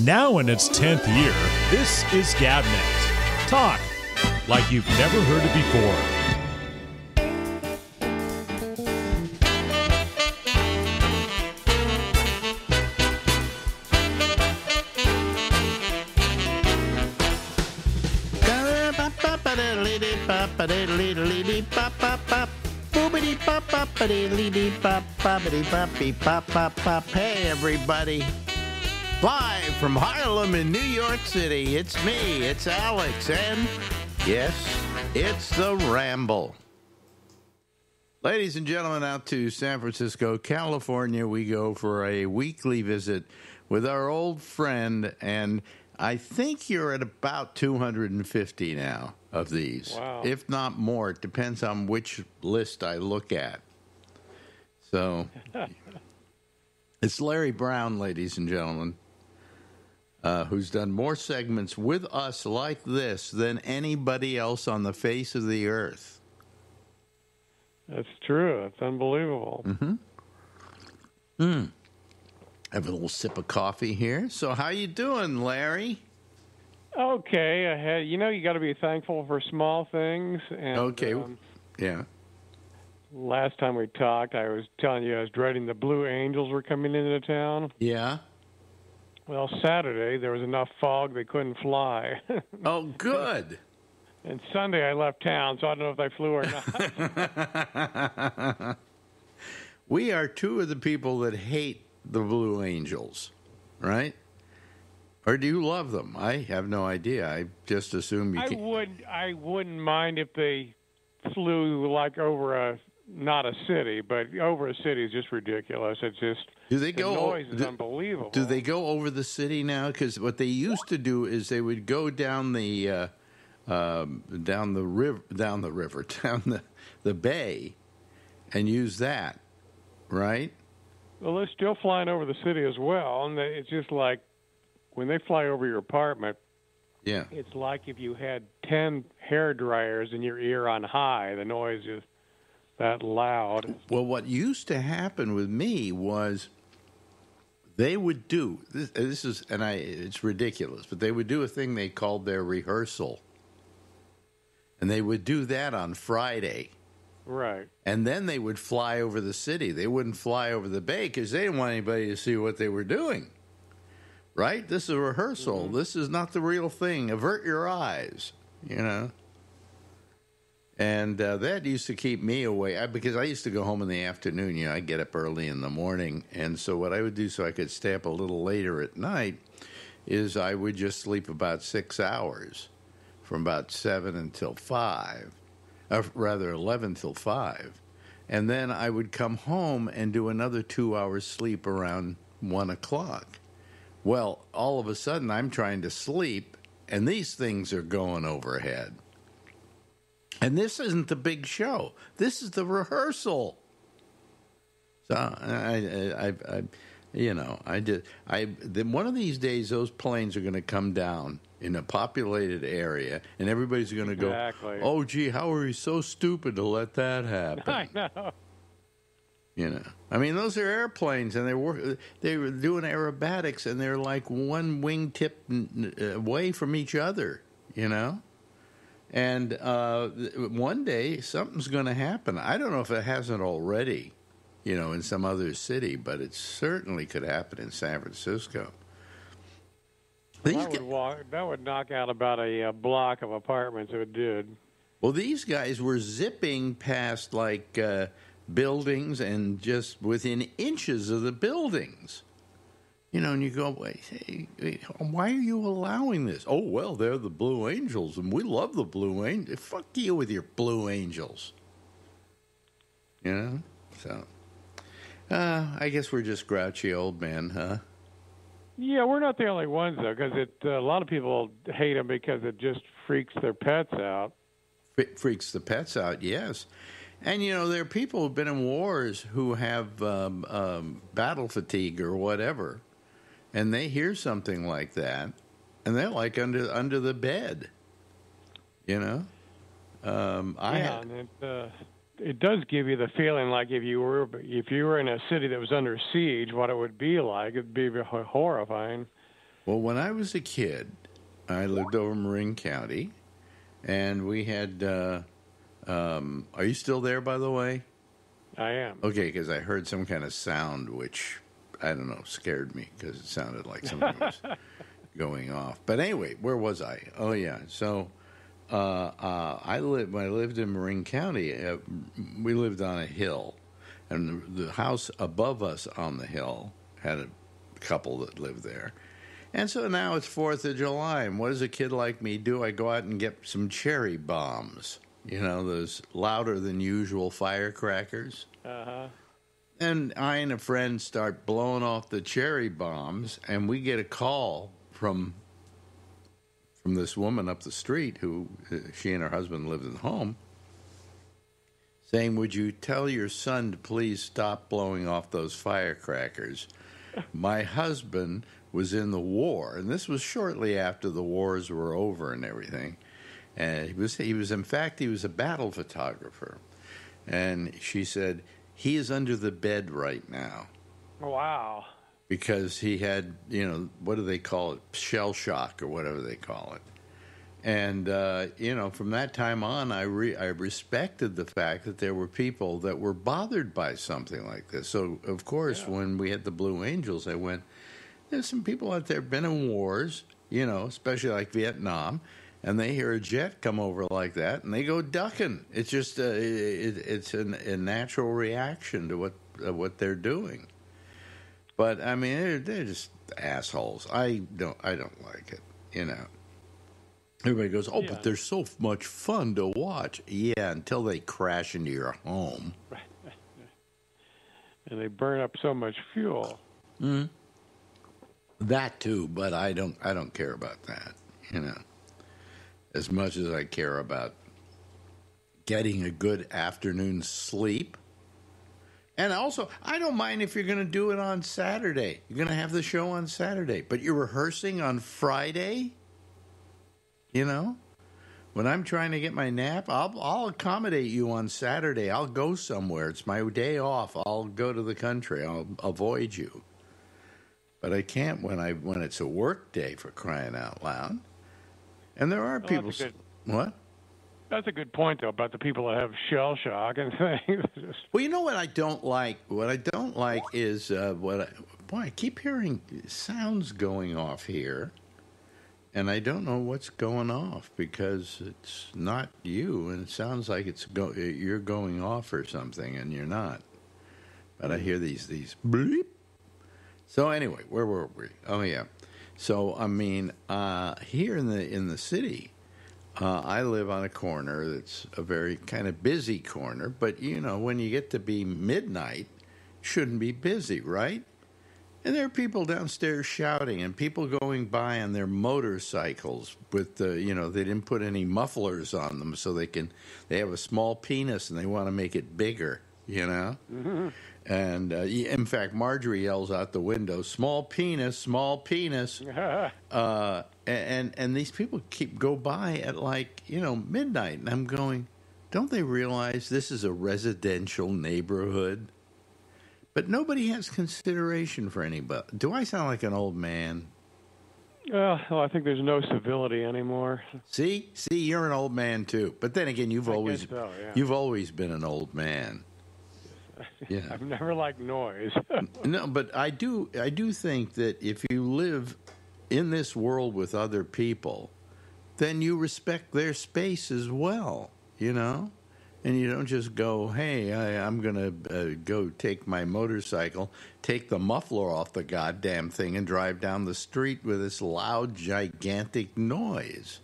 Now in its 10th year, this is Gabnet. Talk like you've never heard it before. Hey, everybody. Live from Harlem in New York City, it's me, it's Alex, and yes, it's the Ramble. Ladies and gentlemen, out to San Francisco, California, we go for a weekly visit with our old friend, and I think you're at about 250 now of these, Wow. if not more. It depends on which list I look at. So it's Larry Brown, ladies and gentlemen, uh, who's done more segments with us like this than anybody else on the face of the earth. That's true. It's unbelievable. Mm-hmm. Mm. Have a little sip of coffee here. So, how you doing, Larry? Okay, I had, you know, you got to be thankful for small things. And, Okay. um, Yeah. last time we talked, I was telling you I was dreading the Blue Angels were coming into town. Yeah. Well, Saturday there was enough fog they couldn't fly, Oh, good. and Sunday I left town, so I don't know if they flew or not. We are two of the people that hate the Blue Angels, right? Or do you love them? I have no idea. I just assume you I can. would, I wouldn't mind if they flew like over a not a city, but over a city is just ridiculous. It's just Do they the go? noise is do, unbelievable. do they go over the city now? Because what they used to do is they would go down the uh, um, down the river, down the river, down the the bay, and use that, right? Well, they're still flying over the city as well, and they, it's just like when they fly over your apartment, Yeah. it's like if you had ten hair dryers in your ear on high. The noise is that loud. Well, what used to happen with me was they would do this, this is and I it's ridiculous, but they would do a thing they called their rehearsal. And they would do that on Friday. Right. And then they would fly over the city. They wouldn't fly over the bay because they didn't want anybody to see what they were doing. Right? This is a rehearsal. Mm-hmm. This is not the real thing. Avert your eyes, you know? And uh, that used to keep me away I, because I used to go home in the afternoon. You know, I get up early in the morning. And so, what I would do so I could stay up a little later at night is I would just sleep about six hours from about seven until five, or rather 11 till five. And then I would come home and do another two hours sleep around one o'clock. Well, all of a sudden, I'm trying to sleep, and these things are going overhead. And this isn't the big show. This is the rehearsal. So I, I, I, I you know, I did. I then one of these days, those planes are going to come down in a populated area, and everybody's going to Exactly. go, "Oh, gee, how are we so stupid to let that happen?" I know. You know, I mean, those are airplanes, and they were they were doing aerobatics, and they're like one wingtip away from each other. You know, and uh, one day something's going to happen. I don't know if it hasn't already. You know, in some other city, but it certainly could happen in San Francisco. These That would, walk, that would knock out about a, uh block of apartments if it did. Well, these guys were zipping past like uh, buildings and just within inches of the buildings. You know, and you go, wait, hey, why are you allowing this? Oh, well, they're the Blue Angels, and we love the Blue Angels. Fuck you with your Blue Angels. You know? So, uh, I guess we're just grouchy old men, huh? Yeah, we're not the only ones though, because uh, a lot of people hate them because it just freaks their pets out. Fre- freaks the pets out, yes. And you know, there are people who've been in wars who have um, um, battle fatigue or whatever, and they hear something like that, and they're like under under the bed. You know, um, I yeah, and it uh, it does give you the feeling like if you were if you were in a city that was under siege, what it would be like. It'd be horrifying. Well, when I was a kid, I lived over in Marin County, and we had. Uh, um, are you still there, by the way? I am. Okay, because I heard some kind of sound which I don't know scared me because it sounded like something was going off. But anyway, where was I? Oh yeah, so uh, uh, I lived I lived in Marin County. Uh, we lived on a hill, and the, the house above us on the hill had a couple that lived there. And so now it's Fourth of July, and what does a kid like me do? I go out and get some cherry bombs. You know, those louder than usual firecrackers. Uh huh. And I and a friend start blowing off the cherry bombs, and we get a call from from this woman up the street who uh, she and her husband lived at home, saying, "Would you tell your son to please stop blowing off those firecrackers?" My husband was in the war, and this was shortly after the wars were over and everything. And he was he was in fact he was a battle photographer, and she said he is under the bed right now Wow. because he had, you know, what do they call it? Shell shock or whatever they call it. And, uh, you know, from that time on, I, re- I respected the fact that there were people that were bothered by something like this. So, of course, Yeah. when we had the Blue Angels, I went, there's some people out there been in wars, you know, especially like Vietnam, and they hear a jet come over like that, and they go ducking. It's just uh, it, it's an, a natural reaction to what uh, what they're doing. But I mean, they're, they're just assholes. I don't I don't like it. You know. Everybody goes, oh, Yeah. but they're so much fun to watch. Yeah, until they crash into your home. Right. And they burn up so much fuel. Hmm. That too, but I don't I don't care about that, you know. As much as I care about getting a good afternoon sleep. And also, I don't mind if you're going to do it on Saturday. You're going to have the show on Saturday, but you're rehearsing on Friday? You know? When I'm trying to get my nap, I'll I'll accommodate you on Saturday. I'll go somewhere. It's my day off. I'll go to the country. I'll avoid you. But I can't when I when it's a work day for crying out loud. And there are Well, people. that's good- What? That's a good point, though, about the people that have shell shock and things. Well, you know what I don't like. What I don't like is uh, what. I, boy, I keep hearing sounds going off here, and I don't know what's going off because it's not you, and it sounds like it's go, you're going off or something, and you're not. But I hear these these bleep. So anyway, where were we? Oh yeah. So I mean, uh, here in the in the city, uh, I live on a corner that's a very kind of busy corner, but you know, when you get to be midnight, shouldn't be busy, right? And there are people downstairs shouting, and people going by on their motorcycles with the, you know, they didn't put any mufflers on them, so they can, they have a small penis and they want to make it bigger, you know. And uh, in fact, Marjorie yells out the window, "Small penis, small penis." uh, and and these people keep go by at like you know midnight, and I'm going, don't they realize this is a residential neighborhood? But nobody has consideration for anybody. Do I sound like an old man? well, well, I think there's no civility anymore. See, see, you're an old man too. But then again, you've I always so, yeah. you've always been an old man. Yeah. I've never liked noise. No, but I do I do think that if you live in this world with other people, then you respect their space as well, you know? And you don't just go, "Hey, I, I'm going to uh, go take my motorcycle, take the muffler off the goddamn thing and drive down the street with this loud gigantic noise."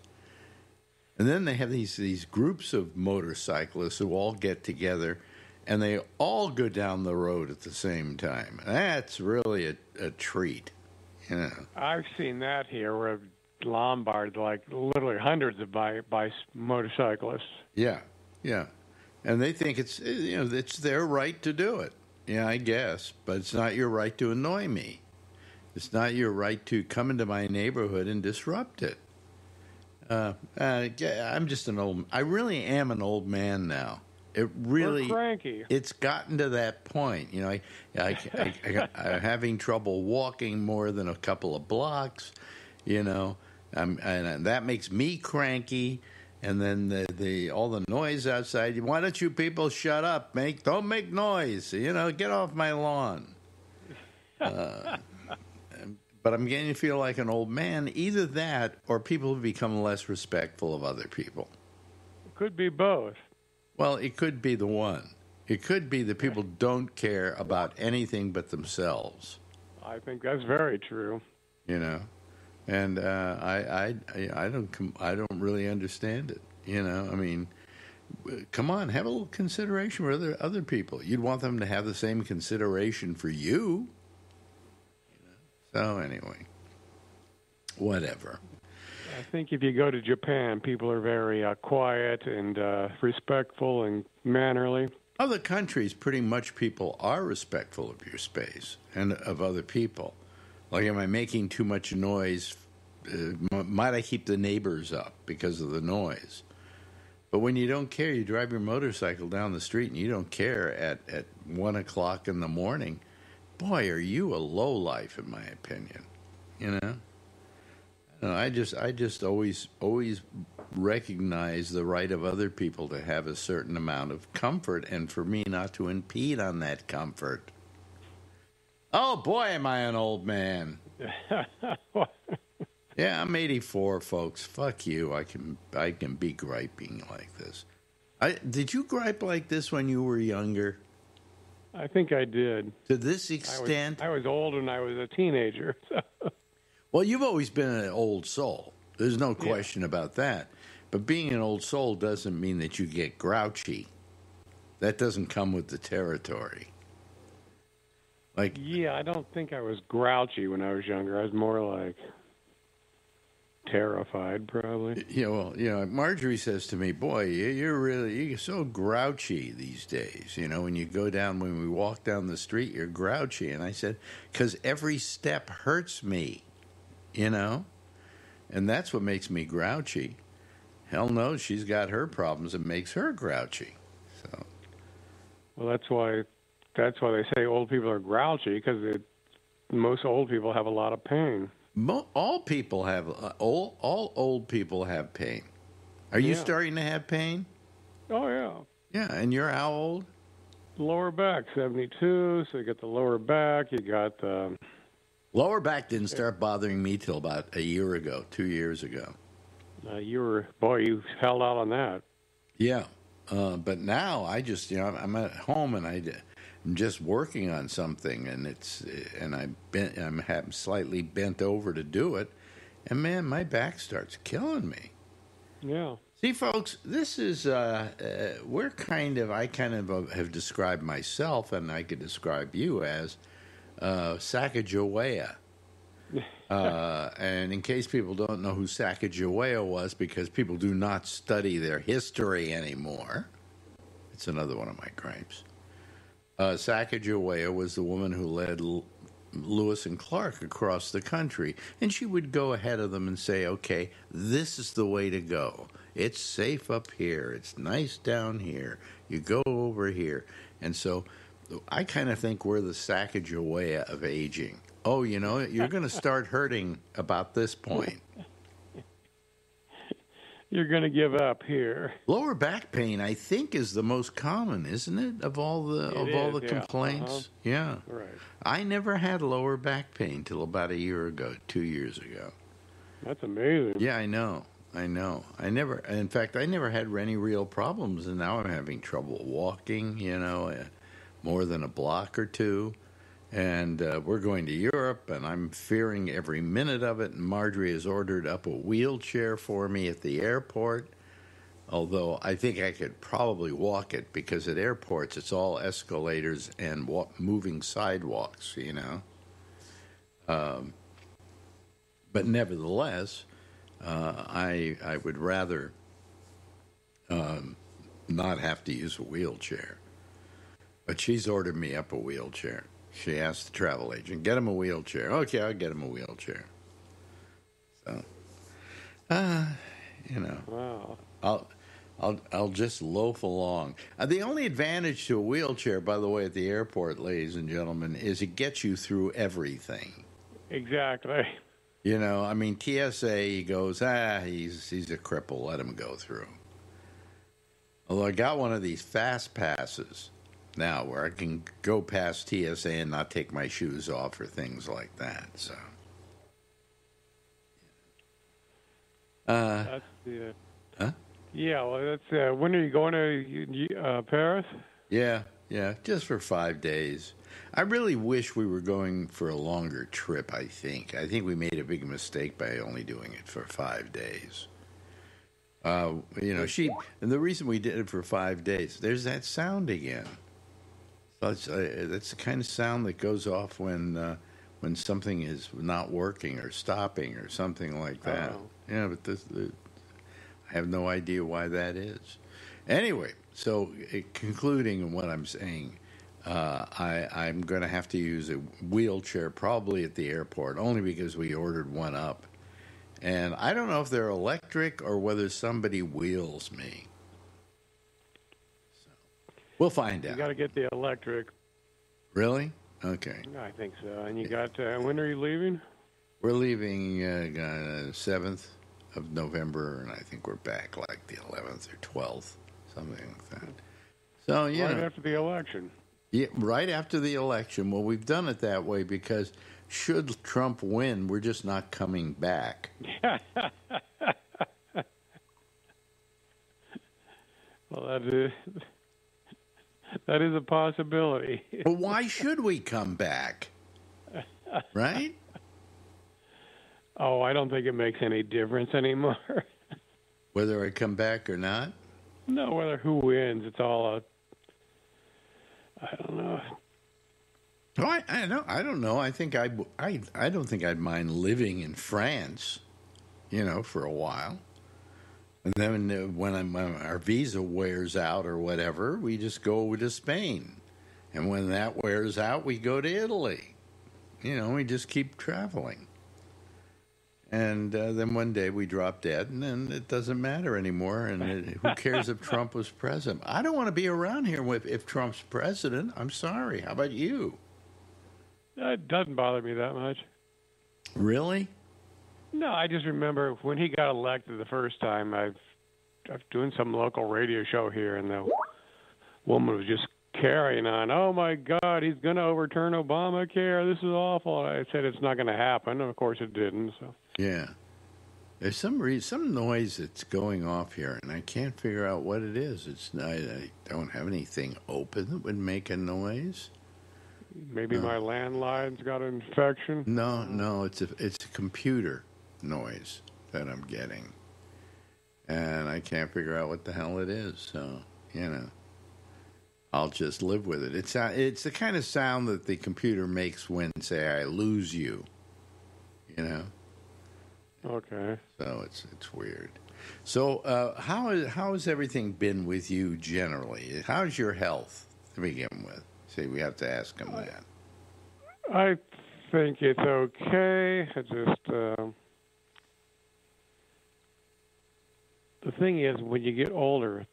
And then they have these these groups of motorcyclists who all get together and they all go down the road at the same time. That's really a, a treat. Yeah. I've seen that here where Lombard, like literally hundreds of bi- bi- motorcyclists. Yeah, yeah. And they think it's eh, you know it's their right to do it. Yeah, I guess, but it's not your right to annoy me. It's not your right to come into my neighborhood and disrupt it. Uh, uh, I'm just an old. I really am an old man now. It really. Or cranky. it's gotten to that point. You know, I, I, I, I, I'm having trouble walking more than a couple of blocks. you know, um, and that makes me cranky. And then the, the all the noise outside. Why don't you people shut up? Make don't make noise. You know, get off my lawn. Uh, but I'm getting to feel like an old man. Either that, or people have become less respectful of other people. Could be both. Well, it could be the one. It could be that people don't care about anything but themselves. I think that's very true. You know, and uh, I, I, I don't, com- I don't really understand it. You know, I mean, come on, have a little consideration for other other people. You'd want them to have the same consideration for you. you know? So anyway, whatever. I think if you go to Japan, people are very uh, quiet and uh, respectful and mannerly. Other countries, pretty much people are respectful of your space and of other people. Like, am I making too much noise? Uh, might I keep the neighbors up because of the noise? But when you don't care, you drive your motorcycle down the street and you don't care at, at one o'clock in the morning. Boy, are you a low life, in my opinion. You know. No, I just I just always always recognize the right of other people to have a certain amount of comfort and for me not to impede on that comfort. Oh boy, am I an old man. yeah, I'm 84, folks. Fuck you. I can I can be griping like this. I did you gripe like this when you were younger? I think I did. To this extent? I was, I was old when I was a teenager. So. Well, you've always been an old soul. There's no question yeah. about that. But being an old soul doesn't mean that you get grouchy. That doesn't come with the territory. Like Yeah, I don't think I was grouchy when I was younger. I was more like terrified, probably. Yeah, well, you know, Marjorie says to me, "Boy, you're really you're so grouchy these days. You know, when you go down, when we walk down the street, you're grouchy." And I said, "Because every step hurts me." You know? And that's what makes me grouchy. Hell knows she's got her problems that makes her grouchy. So. Well, that's why that's why they say old people are grouchy because most old people have a lot of pain. Mo- all people have uh, all all old people have pain. Are you yeah. starting to have pain? Oh yeah. Yeah, and you're how old? Lower back, seventy-two. So you got the lower back. You got the Lower back didn't start bothering me till about a year ago, two years ago. Uh, you were boy, you held out on that. Yeah, uh, but now I just you know I'm at home and I. I'm just working on something, and it's and I bent, I'm slightly bent over to do it, and man, my back starts killing me. Yeah. See, folks, this is uh, uh, we're kind of I kind of uh, have described myself, and I could describe you as uh, Sacagawea. Uh, and in case people don't know who Sacagawea was, because people do not study their history anymore, it's another one of my gripes. Uh, Sacagawea was the woman who led L- Lewis and Clark across the country, and she would go ahead of them and say, "Okay, this is the way to go. It's safe up here. It's nice down here. You go over here." And so I kind of think we're the Sacagawea of aging. Oh, you know, you're going to start hurting about this point. You're going to give up here. Lower back pain, I think, is the most common, isn't it? Of all the it of is, all the yeah. complaints, uh-huh. yeah. Right. I never had lower back pain till about a year ago, two years ago. That's amazing. Yeah, I know. I know. I never. In fact, I never had any real problems, and now I'm having trouble walking. You know. More than a block or two. And uh, we're going to Europe, and I'm fearing every minute of it. And Marjorie has ordered up a wheelchair for me at the airport. Although I think I could probably walk it because at airports it's all escalators and wa- moving sidewalks, you know. Um, but nevertheless, uh, I I would rather um, not have to use a wheelchair. But she's ordered me up a wheelchair. She asked the travel agent, "Get him a wheelchair." Okay, I'll get him a wheelchair. So, uh, you know, wow. I'll. I'll I'll just loaf along. Uh, the only advantage to a wheelchair, by the way, at the airport, ladies and gentlemen, is it gets you through everything. Exactly. You know, I mean, TSA he goes, ah, he's he's a cripple. Let him go through. Although I got one of these fast passes now, where I can go past TSA and not take my shoes off or things like that. So, uh, That's the. Uh, Huh? Yeah, well, that's. Uh, when are you going to uh, Paris? yeah, yeah, just for five days. I really wish we were going for a longer trip. I think. I think we made a big mistake by only doing it for five days. Uh, you know, she and the reason we did it for five days. There's that sound again. That's uh, that's the kind of sound that goes off when uh, when something is not working or stopping or something like that. Oh. Yeah, but this, the, I have no idea why that is. Anyway, so uh, concluding what I'm saying, uh, I, I'm going to have to use a wheelchair probably at the airport, only because we ordered one up. And I don't know if they're electric or whether somebody wheels me. We'll find You out. got to get the electric. Really? Okay. I think so. And you got. Uh, when are you leaving? We're leaving uh, seventh of November, and I think we're back like the eleventh or twelfth, something like that. So yeah, Right after the election. yeah, right after the election. Well, we've done it that way because should Trump win, we're just not coming back. Well, that is. That is a possibility. But why should we come back? Right? Oh, I don't think it makes any difference anymore. Whether I come back or not. no, whether who wins, it's all a. I don't know. Oh, I, I don't. I don't know. I think I, I. I don't think I'd mind living in France, you know, for a while. And then when, I'm, when our visa wears out or whatever, we just go to Spain. And when that wears out, we go to Italy. You know, we just keep traveling. And uh, then one day we drop dead, and then it doesn't matter anymore. And it, who cares if Trump was president? I don't want to be around here with, if Trump's president. I'm sorry. How about you? It doesn't bother me that much. Really? No, I just remember when he got elected the first time. I've I was doing some local radio show here, and the woman was just carrying on. Oh my God, he's going to overturn Obamacare. This is awful. I said it's not going to happen. Of course, it didn't. So Yeah. There's some re- some noise that's going off here, and I can't figure out what it is. It's I, I don't have anything open that would make a noise. maybe uh. my landline's got an infection. No, no, it's a it's a computer noise that I'm getting, and I can't figure out what the hell it is. So you know, I'll just live with it. It's a- it's the kind of sound that the computer makes when, say, I lose you. You know. Okay. So it's it's weird. So uh, how is how has everything been with you generally? How's your health to begin with? See, we have to ask him that. I think it's okay. I just um, the thing is, when you get older,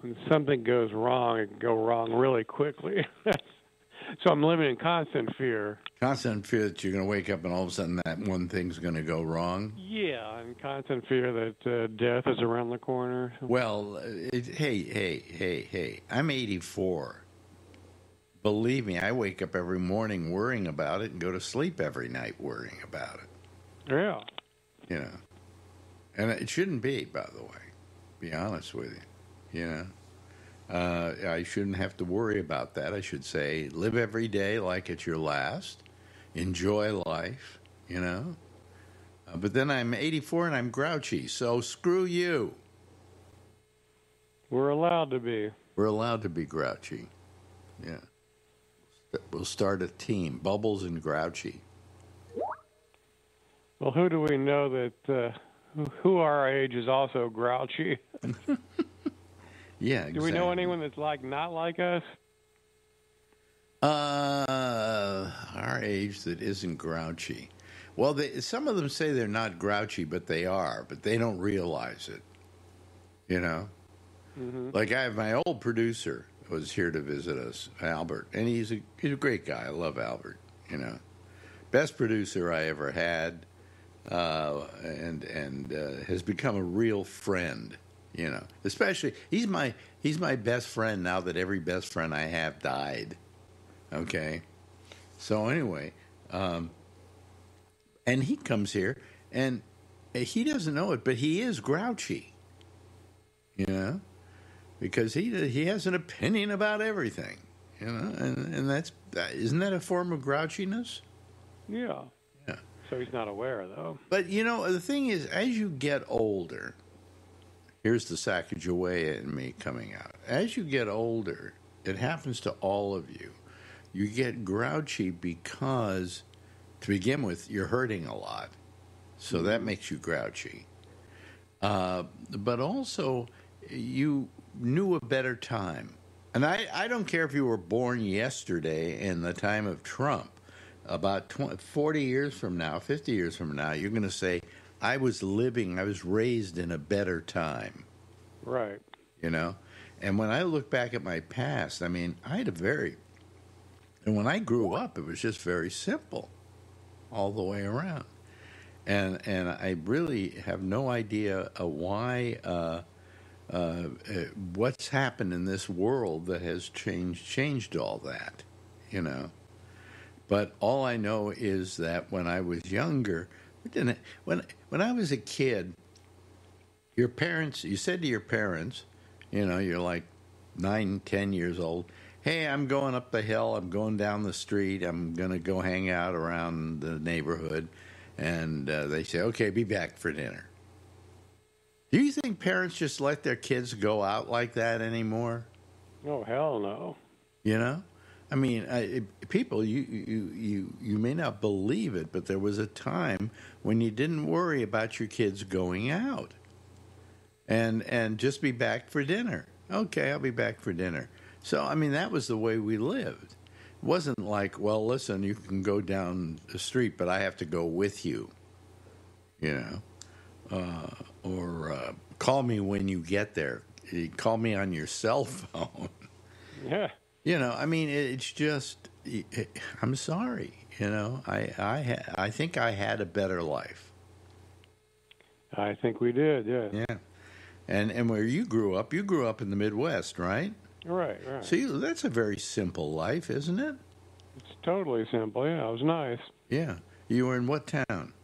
when something goes wrong, it can go wrong really quickly. so I'm living in constant fear. Constant fear that you're going to wake up and all of a sudden that one thing's going to go wrong. Yeah, and constant fear that uh, death is around the corner. Well, it, hey, hey, hey, hey! I'm 84. Believe me, I wake up every morning worrying about it and go to sleep every night worrying about it. Yeah. You know, and it shouldn't be, by the way. Be honest with you. You know, uh, I shouldn't have to worry about that. I should say, live every day like it's your last. Enjoy life. You know. Uh, but then I'm 84 and I'm grouchy, so screw you. We're allowed to be. We're allowed to be grouchy. Yeah. We'll start a team, Bubbles and Grouchy. Well, who do we know that uh, who, our age is also grouchy? Yeah, Do we know anyone that's like not like us? Uh, our age that isn't grouchy. Well, they, some of them say they're not grouchy, but they are, but they don't realize it. You know? Like I have my old producer was here to visit us, Albert, and he's a he's a great guy. I love Albert. You know, best producer I ever had. Uh, and and uh, has become a real friend. You know, especially he's my he's my best friend now that every best friend I have died. Okay, so anyway, um, and he comes here and he doesn't know it, but he is grouchy. You know, because he he has an opinion about everything. You know, and and that's isn't that a form of grouchiness? Yeah. So he's not aware, though. But you know, the thing is, as you get older, here's the Sacagawea in me coming out. As you get older, it happens to all of you. You get grouchy because, to begin with, you're hurting a lot, so that makes you grouchy. Uh, but also, you knew a better time. And I, I don't care if you were born yesterday in the time of Trump. About 20, 40 years from now, 50 years from now, you're going to say, I was living, I was raised in a better time, Right. you know? And when I look back at my past, I mean, I had a very, and when I grew up, it was just very simple all the way around. And, and I really have no idea uh, why, uh, uh, uh, what's happened in this world that has changed, changed all that, you know? But all I know is that when I was younger, when when I was a kid, your parents, you said to your parents, you know, you're like nine, ten years old. Hey, I'm going up the hill. I'm going down the street. I'm going to go hang out around the neighborhood. And uh, they say, okay, be back for dinner. Do you think parents just let their kids go out like that anymore? Oh hell no. You know, I mean, I, people, you, you you you may not believe it, but there was a time when you didn't worry about your kids going out, and and just be back for dinner. Okay, I'll be back for dinner. So I mean, that was the way we lived. It wasn't like, well, listen, you can go down the street, but I have to go with you. You know, uh, or uh, call me when you get there. Call me on your cell phone. Yeah. You know, I mean, it's just. I'm sorry. You know, I I ha- I think I had a better life. I think we did. Yeah. Yeah, and and where you grew up, you grew up in the Midwest, right? Right. Right. So that's a very simple life, isn't it? it's totally simple. Yeah. It was nice. Yeah. You were in what town?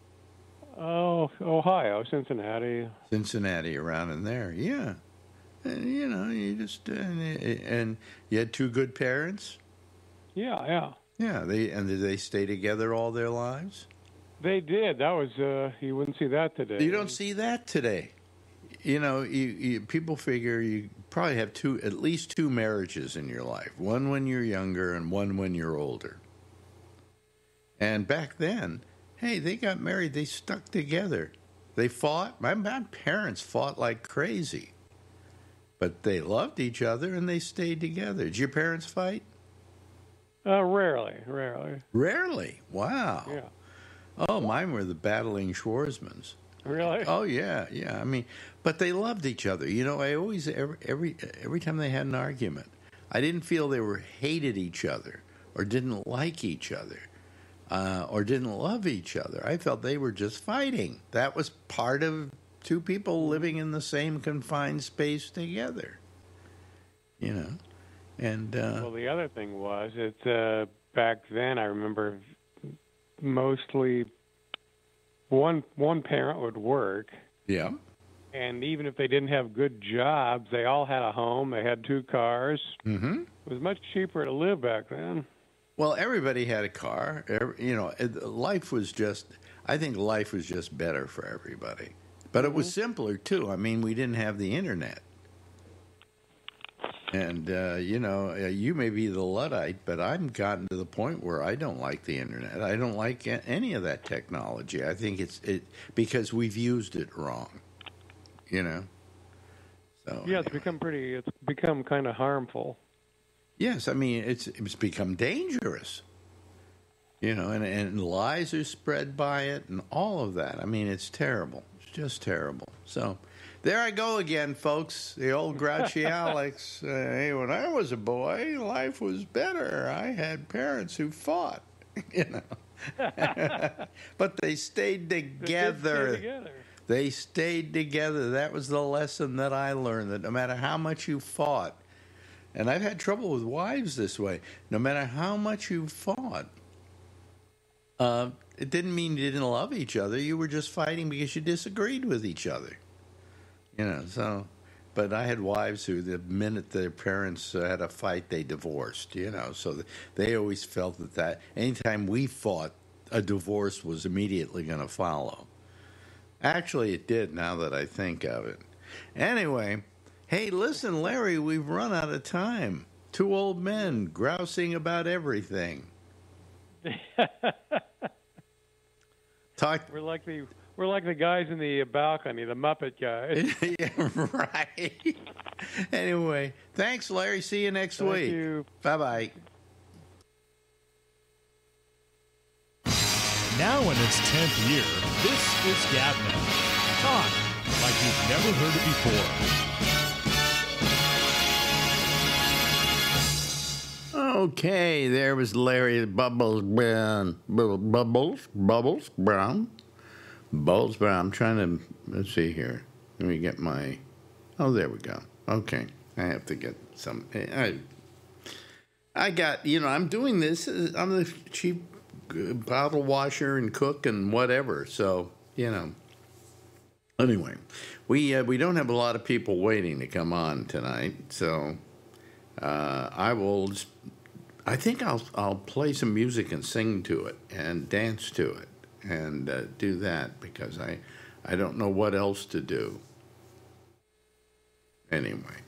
Oh, Ohio, Cincinnati. Cincinnati, around in there. Yeah. And, you know, you just and, and you had two good parents. Yeah. Yeah. Yeah. They and did they stay together all their lives? They did. That was. uh You wouldn't see that today. You don't see that today. You know, you, you people figure you probably have two, at least two marriages in your life. One when you're younger, and one when you're older. And back then, hey, they got married. They stuck together. They fought. My, my parents fought like crazy, but they loved each other and they stayed together. Did your parents fight? Uh, rarely. Rarely. Rarely. Wow. Yeah. Oh, mine were the battling Schwarzmans. Really. Oh yeah, yeah. I mean, but they loved each other. You know, I always every every every time they had an argument, I didn't feel they were hated each other or didn't like each other uh, or didn't love each other. I felt they were just fighting. That was part of two people living in the same confined space together. You know, and uh, Well, the other thing was, it uh, back then I remember mostly one one parent would work, yeah, and even if they didn't have good jobs, they all had a home. They had two cars. mm-hmm. It was much cheaper to live back then. Well, everybody had a car. Every, you know, life was just. I think life was just better for everybody, but it was simpler too. I mean, we didn't have the internet, and uh, you know, uh, you may be the luddite, but I've gotten to the point where I don't like the internet. I don't like any of that technology. I think it's it because we've used it wrong. You know. So Yeah, it's become pretty. It's become kind of harmful. Yes, I mean it's it's become dangerous. You know, and and lies are spread by it, and all of that. I mean, it's terrible. Just terrible. So, there I go again, folks. The old grouchy Alex. Uh, hey, when I was a boy, life was better. I had parents who fought. You know. but they stayed The kids stay together. together. They stayed together. That was the lesson that I learned that no matter how much you fought, and I've had trouble with wives this way, no matter how much you fought, uh, it didn't mean you didn't love each other. You were just fighting because you disagreed with each other. You know, so. But I had wives who, the minute their parents had a fight, they divorced. You know, so they always felt that that anytime we fought, a divorce was immediately going to follow. Actually, it did now that I think of it. Anyway, hey, listen, Larry, we've run out of time. Two old men grousing about everything. Talk. We're like the we're like the guys in the balcony, the Muppet guys. yeah, right. anyway, thanks, Larry. See you next Thank week. you. Bye bye. Now in its 10th year, this is GabNet. Talk like you've never heard it before. Okay, there was Larry Bubbles Brown. Bu- Bubbles? Bubbles Brown? Bubbles Brown. I'm trying to, let's see here. Let me get my, oh, there we go. Okay, I have to get some, I, I got, you know, I'm doing this, I'm the uh, bottle washer and cook and whatever, so, you know. Anyway, we, uh, we don't have a lot of people waiting to come on tonight, so uh, I will. Just, I think I'll I'll play some music and sing to it and dance to it and uh, do that because I I don't know what else to do. Anyway,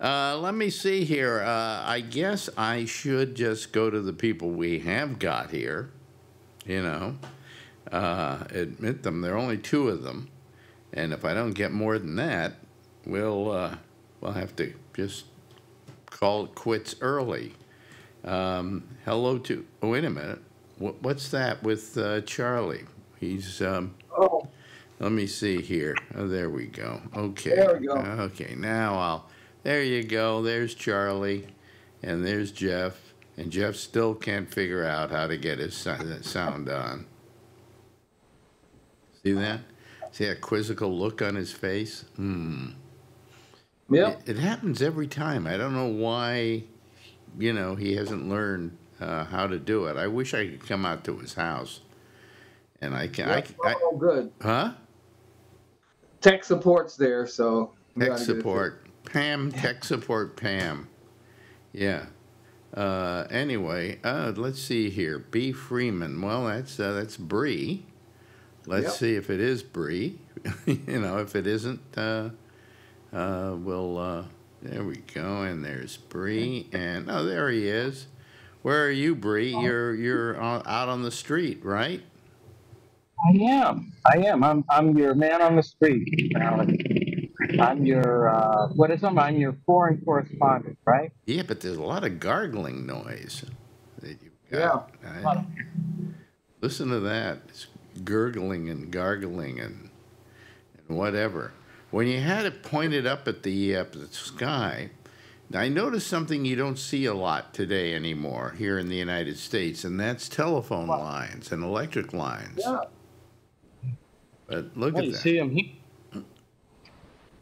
uh, let me see here. Uh, I guess I should just go to the people we have got here. You know, uh, admit them. There are only two of them, and if I don't get more than that, we'll uh, we'll have to just call it quits early. Um, hello to. Oh, wait a minute. What, what's that with uh, Charlie? He's. Um, Oh, let me see here. Oh, there we go. Okay. There we go. Okay. Now I'll. There you go. There's Charlie, and there's Jeff, and Jeff still can't figure out how to get his sound on. See that? See that quizzical look on his face? Hmm. yep. It, it happens every time. I don't know why, you know, he hasn't learned uh, how to do it. I wish I could come out to his house, and I can. Yep, I, I, all good. huh? Tech support's there, so Tech gotta get it support, Pam. Tech support, Pam. Yeah. Uh, anyway, uh, let's see here. B. Freeman. Well, that's uh, that's Bree. Let's Yep. see if it is Bree. you know, if it isn't, uh, uh, we'll. There we go. And there's Bree. And oh, there he is. Where are you, Bree? You're you're out on the street, right? I am. I am. I'm. I'm your man on the street. Alex. I'm your. Uh, what is I'm? I'm your foreign correspondent, right? Yeah, but there's a lot of gargling noise that you've got. I- listen to that. It's gurgling and gargling and, and whatever. When you had it pointed up at the, uh, the sky, I noticed something you don't see a lot today anymore here in the United States, and that's telephone lines and electric lines. Yeah. But look Well, at you that. see here.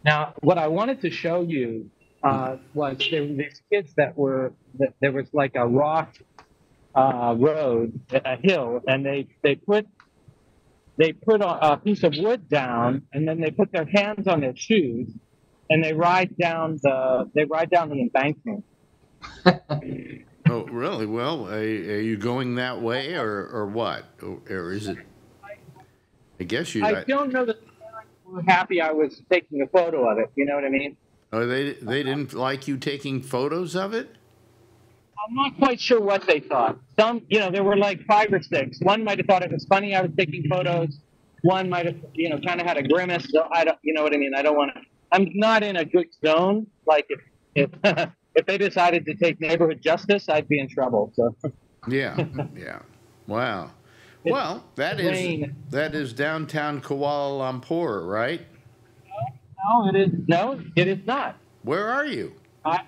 Now, what I wanted to show you uh, was there were these kids that were that there was like a rock uh, road, a hill, and they they put they put a, a piece of wood down, and then they put their hands on their shoes, and they ride down the they ride down the embankment. Oh, really? Well, are, are you going that way, or or what, or, or is it? I guess you. I don't know that the parents were happy I was taking a photo of it. You know what I mean? Oh, they they didn't like you taking photos of it. I'm not quite sure what they thought. Some, you know, there were like five or six. One might have thought it was funny I was taking photos. One might have, you know, kind of had a grimace. So I don't, you know what I mean? I don't want to. I'm not in a good zone. Like if if if they decided to take neighborhood justice, I'd be in trouble. So Yeah, yeah. Wow. Well, that is Rain. that is downtown Kuala Lumpur, right? no, it is no, it is not. Where are you? I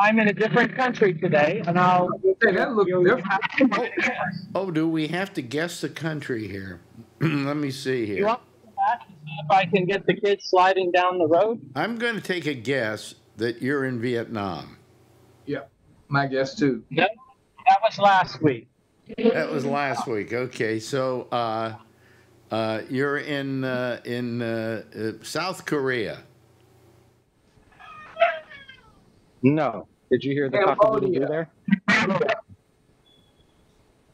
I'm in a different country today, and I'll. Hey, that looks different. Oh, do we have to guess the country here? Let me see here. You want me to back see if I can get the kids sliding down the road? I'm going to take a guess that you're in Vietnam. Yeah, my guess too. No, that was last week. That was last week. Okay, so uh, uh, you're in uh, in uh, uh, South Korea. No. Did you hear the Cambodia. cockaboo there?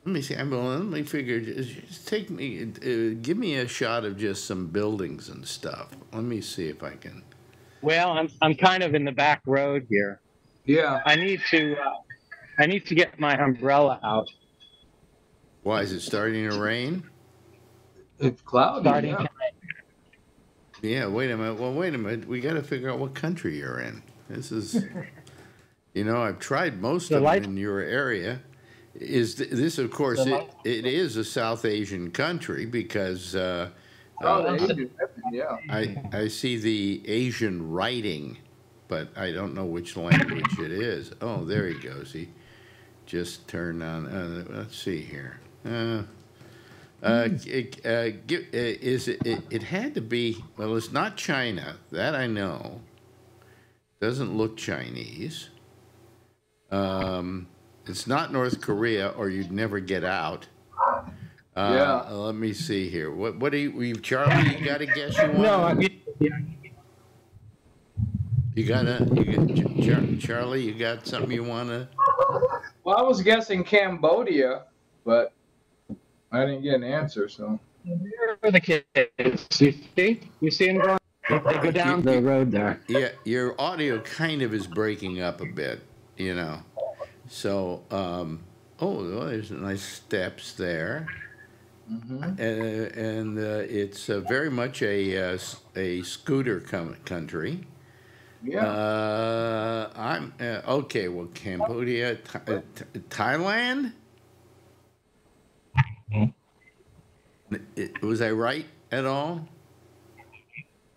Let me see. I'm going. Let me figure. Just just take me. Uh, give me a shot of just some buildings and stuff. Let me see if I can. Well, I'm I'm kind of in the back road here. Yeah. I need to uh, I need to get my umbrella out. Why is it starting to rain? It's cloudy. Starting yeah. to Yeah. Wait a minute. Well, wait a minute. We got to figure out what country you're in. This is. You know, I've tried most The of them in your area. Is th- this, of course, it, it is a South Asian country because uh, Oh, uh, they do. Yeah. I, I see the Asian writing, but I don't know which language it is. Oh, there he goes. He just turned on. Uh, let's see here. Uh, uh, it, uh, gi- uh, is it, it? It had to be. Well, it's not China. That I know. Doesn't look Chinese. Um, it's not North Korea, or you'd never get out. Uh, Yeah. Let me see here. What? What do you, you Charlie? You got a guess you want? No, I, You got a, you got, Char- Charlie, you got something you want to? Well, I was guessing Cambodia, but I didn't get an answer. So. where are the kids? You see? You see them going? They go down the road there. Yeah, your audio kind of is breaking up a bit, you know. So, um, oh, well, there's nice steps there. hmm Uh, and uh, it's uh, very much a, uh, s- a scooter com- country. Yeah. Uh, I'm, uh, okay, well, Cambodia, Th- uh, Th- Thailand? It- Was I right at all?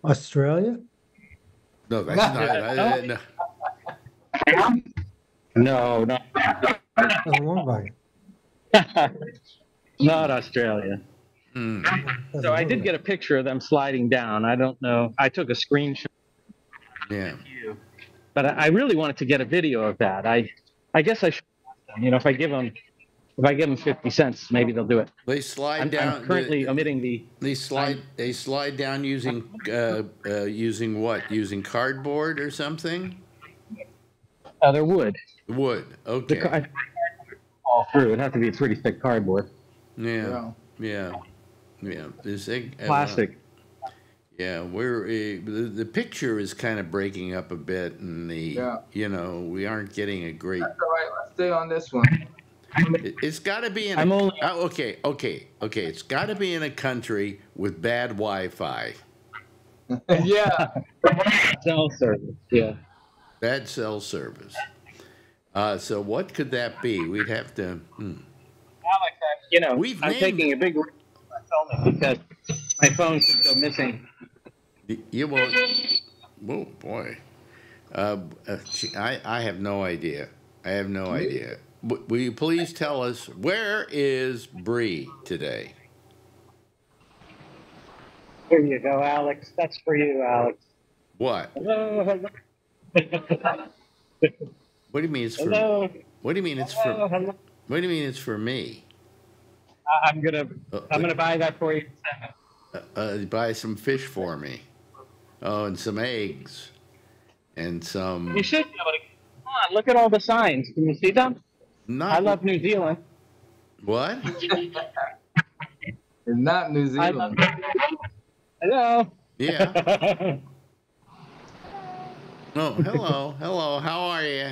Australia? No, that's not. I, uh, no. No, no, Doesn't look like it. not Australia. Hmm. Doesn't So I did get a picture of them sliding down. I don't know. I took a screenshot, Yeah. but I, I really wanted to get a video of that. I, I guess I should. You know, if I give them, if I give them fifty cents, maybe they'll do it. They slide I'm, down. I'm currently they, omitting the. they slide. They slide down using uh, uh, using what? Using cardboard or something? other wood. Wood. The Okay. car- all through. It'd have to be a pretty thick cardboard, Yeah. yeah. Yeah. Yeah. Is it, uh, plastic. Yeah, we're uh, the, the picture is kind of breaking up a bit, and the Yeah. you know we aren't getting a great. That's all right. Let's stay on this one. It, it's got to be in. I'm a, only- oh, okay, okay, okay. It's got to be in a country with bad Wi-Fi, yeah. Cell service. Yeah. bad cell service. Uh, so what could that be? We'd have to. Hmm. Alex, I, you know, We've I'm named- taking a big risk by filming because my phone could go missing. You will. Oh boy, uh, uh, I I have no idea. I have no idea. Will you please tell us where is Bree today? Here you go, Alex. That's for you, Alex. What? Hello, hello. What do you mean it's for? hello, What do you mean it's hello, for? hello. What do you mean it's for me? I'm gonna, Uh, I'm gonna buy that for you. in a second. uh, uh, buy some fish for me. Oh, and some eggs, and some. You should be able to. Come on, look at all the signs. Can you see them? Not I love New Zealand. what? It's not New Zealand. New Zealand. Hello. Yeah. Oh, hello, hello. How are you?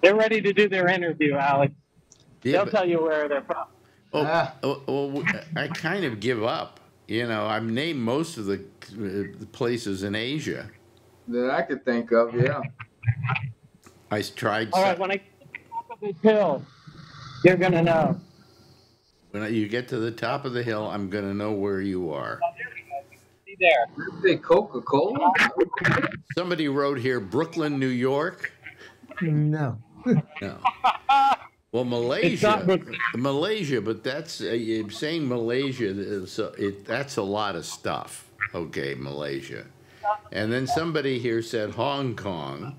They're ready to do their interview, Alex. Yeah, They'll but- tell you where they're from. Oh, Ah. oh, oh, w- I kind of give up. You know, I've named most of the, uh, the places in Asia. That I could think of. Yeah. I tried. All right, when I this hill, you're gonna know. when you get to the top of the hill, I'm going to know where you are. Oh, there we go. See there. Did they say Coca Cola? Somebody wrote here Brooklyn, New York. No. No. Well, It's not Malaysia, Brooklyn. Malaysia, but that's uh, saying Malaysia is uh, it. That's a lot of stuff. Okay, Malaysia, and then somebody here said Hong Kong,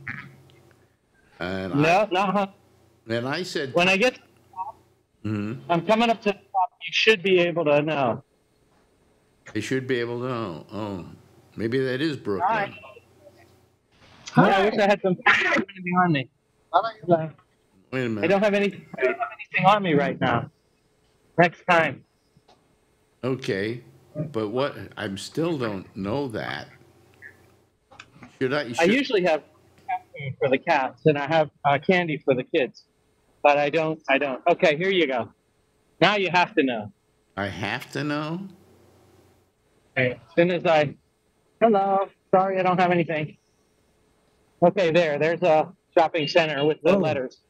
and I, No, no. And I said, When I get, Mhm. I'm coming up to the top. You should be able to know. they should be able to know. Oh, maybe that is Brooklyn. Hi. Yeah, I wish I had some anything on me. I Wait a minute. don't have any. I don't have anything on me right now. Next time. Okay, but what? I still don't know that. Should I? I usually have for the cats, and I have uh, candy for the kids. But I don't. I don't. Okay, here you go. Now you have to know. I have to know. Okay. As soon as I. Hello. Sorry, I don't have anything. Okay, there. There's a shopping center with the Oh. letters.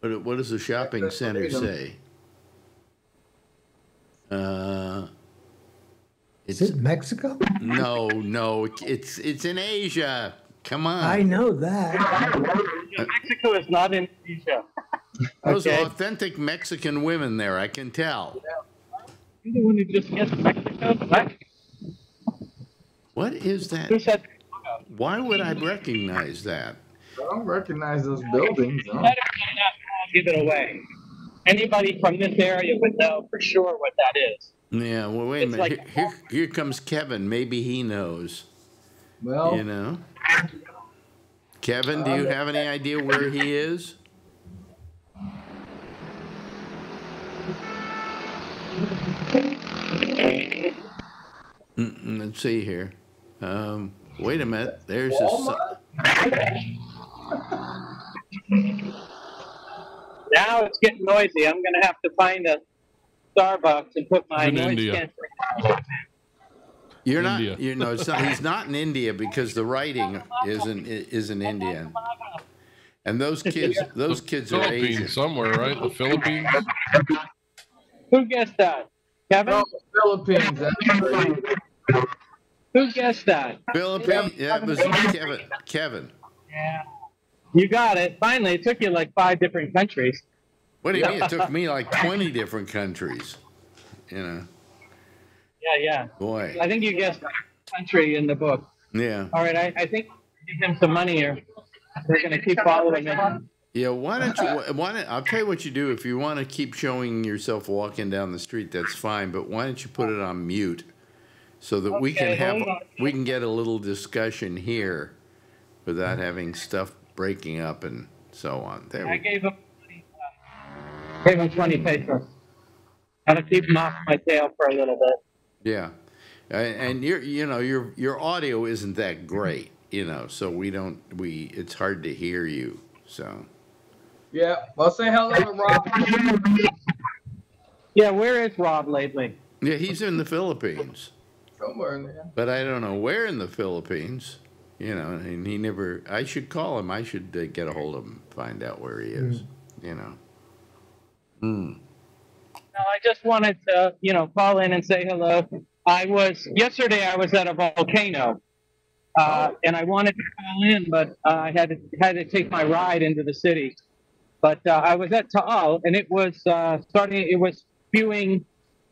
What, what does the shopping center say? Uh, Is it Mexico? no, no. It's it's in Asia. Come on. I know that. Mexico is not in Asia. Those okay. are authentic Mexican women there. I can tell. You're the one who just guessed Mexico. What? What is Who that? Why would I recognize that? I don't recognize those buildings. No. Let not give it away. Anybody from this area would know for sure what that is. Yeah. Well, wait a minute. like- here, here, here comes Kevin. Maybe he knows. Well, You know. Kevin, do you have any idea where he is? Let's see here. Um, wait a minute. There's a. si- Now it's getting noisy. I'm going to have to find a Starbucks and put my in noise India. canceling. You're not. India. You know, not, he's not in India because the writing isn't isn't Indian. And those kids, those kids are Philippines Asian. somewhere, right? The Philippines. Who guessed that? Kevin? no, Philippines. Right. Who guessed that? Philippines. Yeah, it was Kevin. Kevin. Yeah. You got it. Finally, it took you like five different countries. What do you mean? It took me like 20 different countries. You know, Yeah, yeah. boy. I think you guessed country in the book. Yeah. All right, I, I think give him some money here. We're going to keep following him. Yeah. Why don't you? Why don't, I'll tell you what you do. If you want to keep showing yourself walking down the street, that's fine. But why don't you put it on mute so that we can have we can get a little discussion here without having stuff breaking up and so on. There I we gave him, uh, gave him 20 pesos. To keep him off my tail for a little bit. Yeah, and, and your you know your your audio isn't that great, you know, so we don't we it's hard to hear you. So Yeah. Well, say hello to Rob. Yeah, where is Rob lately? yeah, he's in the Philippines, Somewhere in there. but I don't know where in the Philippines. You know, and he never. I should call him. I should uh, get a hold of him, find out where he is. You know. Hmm. No, I just wanted to, you know, call in and say hello. I was yesterday. I was at a volcano, uh, and I wanted to call in, but uh, I had to had to take my ride into the city. But uh, I was at Taal, and it was uh, starting. It was spewing,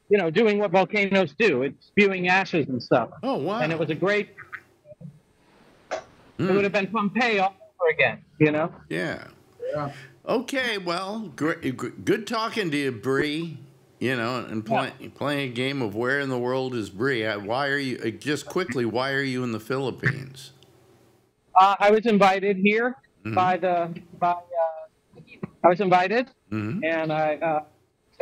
you know, doing what volcanoes do. It's spewing ashes and stuff. Oh wow. And it was a great. Hmm. It would have been Pompeii all over again. You know. Yeah. Yeah. Okay. Well, great. Good talking to you, Bree. You know, and play, playing a game of where in the world is Bree? Why are you? uh, Just quickly, why are you in the Philippines? Uh, I was invited here Mhm. by the by. Uh, I was invited, hmm and I uh,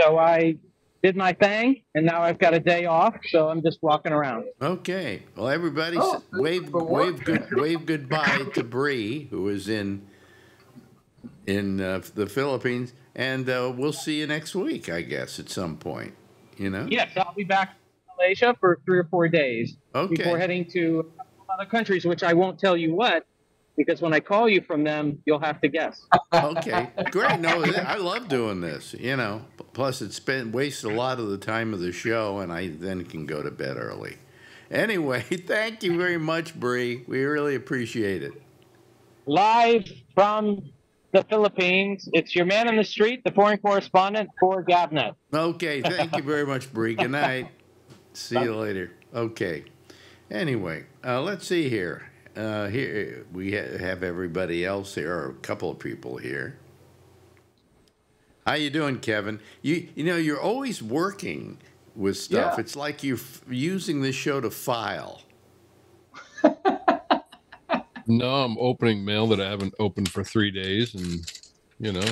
so I did my thing, and now I've got a day off, so I'm just walking around. Okay. Well, everybody, Oh, wave wave good wave goodbye to Bree, who is in in uh, the Philippines, and uh, we'll see you next week, I guess, at some point. You know. Yes, I'll be back in Malaysia for three or four days Okay. before heading to other countries, which I won't tell you what, because when I call you from them, you'll have to guess. Okay. Great. No, I love doing this. You know. Plus, it spent wastes a lot of the time of the show, and I then can go to bed early. Anyway, thank you very much, Bree. We really appreciate it. Live from the Philippines. It's your man in the street, the foreign correspondent for GABNet. Okay, thank you very much, Bree. Good night. See you later. Okay. Anyway, uh, let's see here. Uh, here we ha- have everybody else here, or a couple of people here. How you doing, Kevin? You you know you're always working with stuff. Yeah. It's like you're f- using this show to file. No, I'm opening mail that I haven't opened for three days, and you know,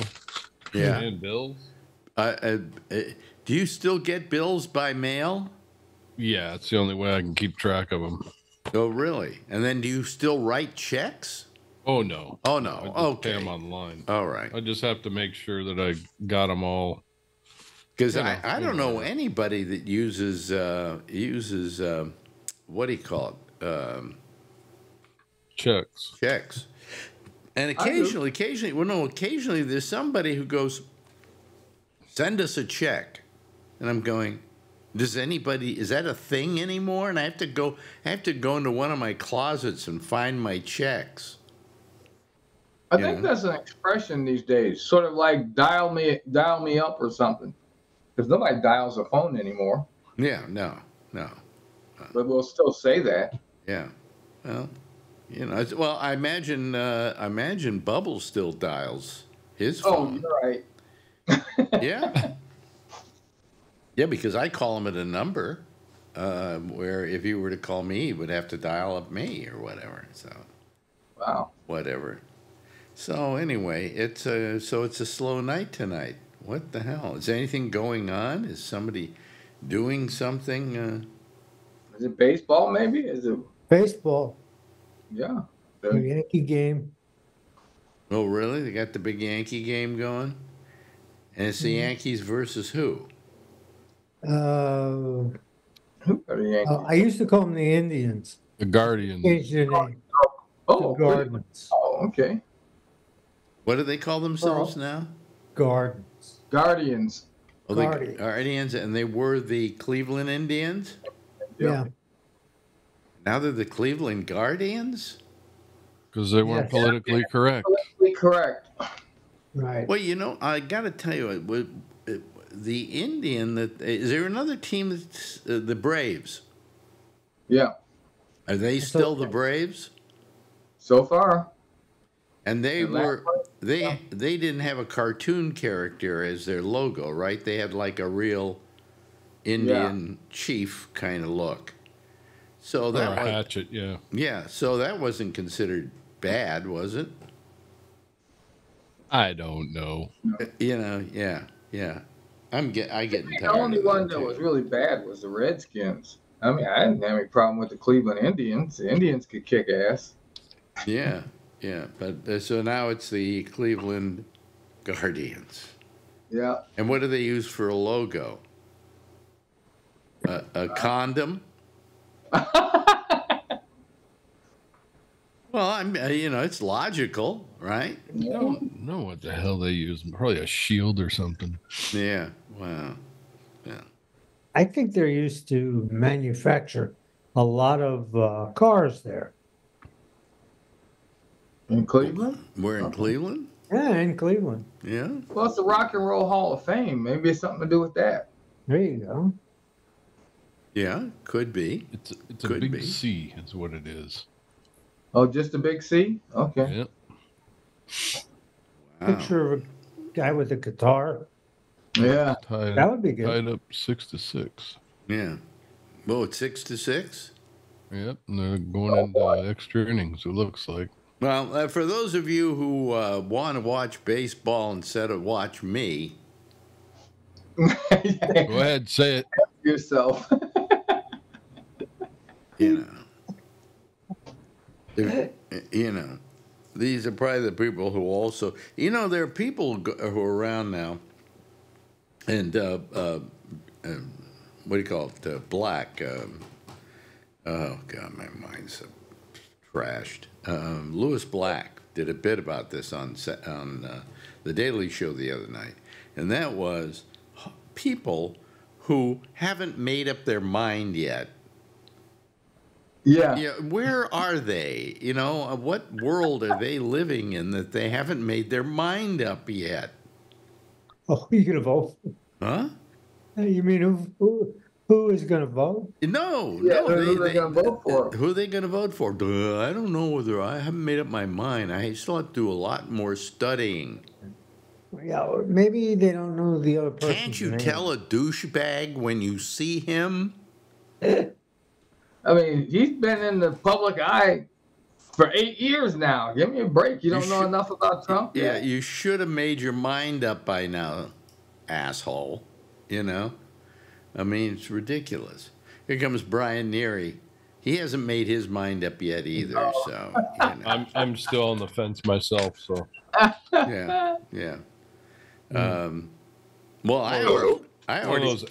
Yeah. paying bills. Uh, uh, uh, do you still get bills by mail? Yeah, it's the only way I can keep track of them. Oh, really? And then do you still write checks? Oh no. Oh I no. just Okay. Pay them online. All right. I just have to make sure that I got them all. Because I, know, I don't know. know anybody that uses uh, uses um, what do you call it um, Checks. checks, and occasionally, occasionally, well, no, occasionally there's somebody who goes, send us a check, and I'm going, does anybody is that a thing anymore? And I have to go, I have to go into one of my closets and find my checks. I Yeah. think that's an expression these days, sort of like dial me, dial me up or something. Because nobody dials a phone anymore, Yeah, no, no, but we'll still say that. yeah, well, you know, well, I imagine, uh, I imagine Bubbles still dials his phone Oh, phone. you're right. Yeah. yeah, because I call him at a number uh, where if you were to call me, you would have to dial up me or whatever. So Wow. whatever. So anyway, it's a so it's a slow night tonight. What the hell? Is anything going on? Is somebody doing something? Uh, Is it baseball? Maybe? Is it? Baseball, Yeah. the Yankee game. oh, really? They got the big Yankee game going, and it's the Yankees versus who? Uh, Who are the Yankees? uh, I used to call them the Indians. The Guardians. Changed their name oh, to Gardens. oh, okay. What do they call themselves now? Gardens. Guardians. Oh, the Guardians. Guardians, and they were the Cleveland Indians. Yeah. Now they're the Cleveland Guardians? Because they weren't Yes. politically correct. Politically correct. Right. Well, you know, I got to tell you, it, was- it, the Indian that is there another team that's uh, the Braves? Yeah. Are they It's still the. Braves? So far. And they The last were one? they Yeah. they didn't have a cartoon character as their logo, right? They had like a real Indian chief kind of look. So Or that a was, hatchet, yeah. yeah, so that wasn't considered bad, was it? I don't know. You know, yeah, yeah. I'm get I getting The only one that was really bad was the Redskins. I mean, I didn't have any problem with the Cleveland Indians. The Indians could kick ass. Yeah, yeah. But uh, so now it's the Cleveland Guardians. Yeah. And what do they use for a logo? A, a condom? Well, I'm, you know, it's logical, right? I don't know what the hell they use. Probably a shield or something. Yeah. Wow. Yeah. I think they're used to manufacture a lot of uh, cars there. In Cleveland? We're in Cleveland. Yeah, in Cleveland. Yeah. Well, it's the Rock and Roll Hall of Fame. Maybe it's something to do with that. There you go. Yeah. Could be. It's a, it's a Could big be. C, is what it is. Oh, just a big C? Okay. Yep. Wow. Picture of a guy with a guitar. Yeah. Tied, That would be good. tied up six to six. Yeah. Well, it's six to six. Yep. And they're going into extra innings, it looks like. Well, uh, for those of you who uh, want to watch baseball instead of watch me, Go ahead, say it. Yourself. you know, if- you know, these are probably the people who also, you know, there are people who are around now, and uh, uh, um, what do you call it? Uh, black. Um, oh God, my mind's so trashed. Um, Lewis Black did a bit about this on on uh, the Daily Show the other night, and that was people who haven't made up their mind yet Yeah. Yeah, where are they? You know, uh, what world are they living in that they haven't made their mind up yet? Oh, you gonna vote? Huh? You mean who, who, who is gonna vote? No, Yeah, no. who are they gonna vote for? Who are they going to vote for? Duh, I don't know whether I haven't made up my mind. I still have to do a lot more studying. Yeah, or maybe they don't know the other person. Can't you tell a douchebag when you see him? I mean, he's been in the public eye for eight years now. Give me a break. You You don't know should- enough about Trump? Yeah, yet? you should have made your mind up by now, asshole. You know? I mean, it's ridiculous. Here comes Brian Neary. He hasn't made his mind up yet either, so, you know. I'm I'm still on the fence myself. So Yeah, yeah. Um, well, I already, I one of already, those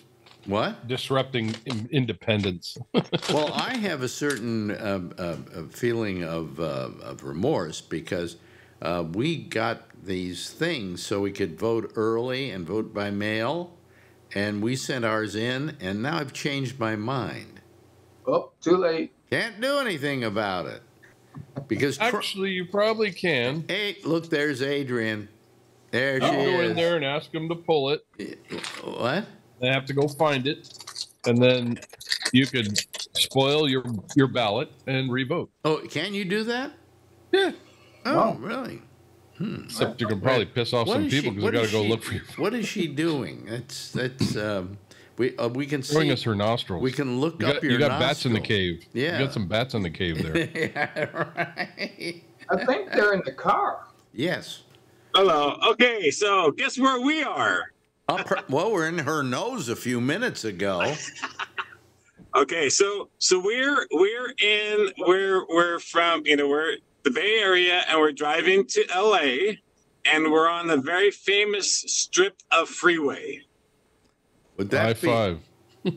what? disrupting in- independence. Well, I have a certain um, uh, feeling of, uh, of remorse because uh, we got these things so we could vote early and vote by mail, and we sent ours in, and now I've changed my mind. Oh, too late. Can't do anything about it because Tr- Actually, you probably can. hey, look, there's Adrian. There she You can go in there and ask him to pull it. What? They have to go find it, and then you could spoil your your ballot and revote. Oh, can you do that? Yeah, Oh, Wow. really? except you can probably piss off What some people because what they got to go she- look for you. What is she doing? That's that's um, we uh, we can Showing see. us her nostrils. We can look you up got, your you got bats in the cave. Yeah. you got some bats in the cave there. yeah, right. I think they're in the car. Yes. Hello. Okay, so guess where we are? Up her, well, we're in her nose a few minutes ago. Okay, so so we're we're in we're we're from you know we're the Bay Area and we're driving to LA and we're on the very famous strip of freeway. Would I that be? five.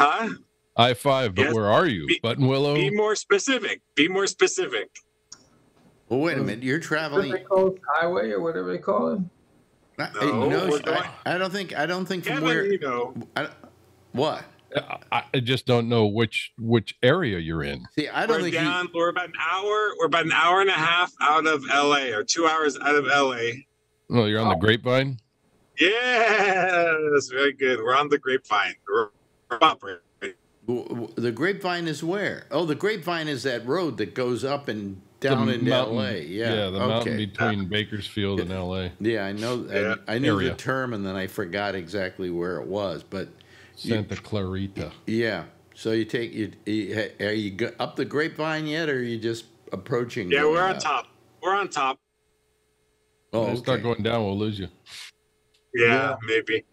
Huh? I five. But Yes. where are you, Be- Buttonwillow? Be more specific. Be more specific. Well, wait a minute. You're traveling. Pacific Coast Highway or whatever they call it. I, No, no, I- I, don't think. I don't think from Kevin, where. you know. I, what? I, I just don't know which which area you're in. See, I don't We're think. down. We're about an hour. We're about an hour and a half out of LA, or two hours out of LA. Oh, you're on the oh. grapevine. Yes, very good. We're on the grapevine. We're, we're operating. He, w- w- the grapevine is where? Oh, the grapevine is that road that goes up and down The into mountain- L.A. Yeah. yeah, the okay. mountain between Bakersfield and L.A. Yeah, I know. Yeah. I, I knew Area. the term, and then I forgot exactly where it was. But Santa Clarita. yeah, so you take you. you are you up the grapevine yet, or are you just approaching? Yeah, we're on up? top. We're on top. Oh, When you start going down, we'll lose you. Yeah, Yeah. maybe.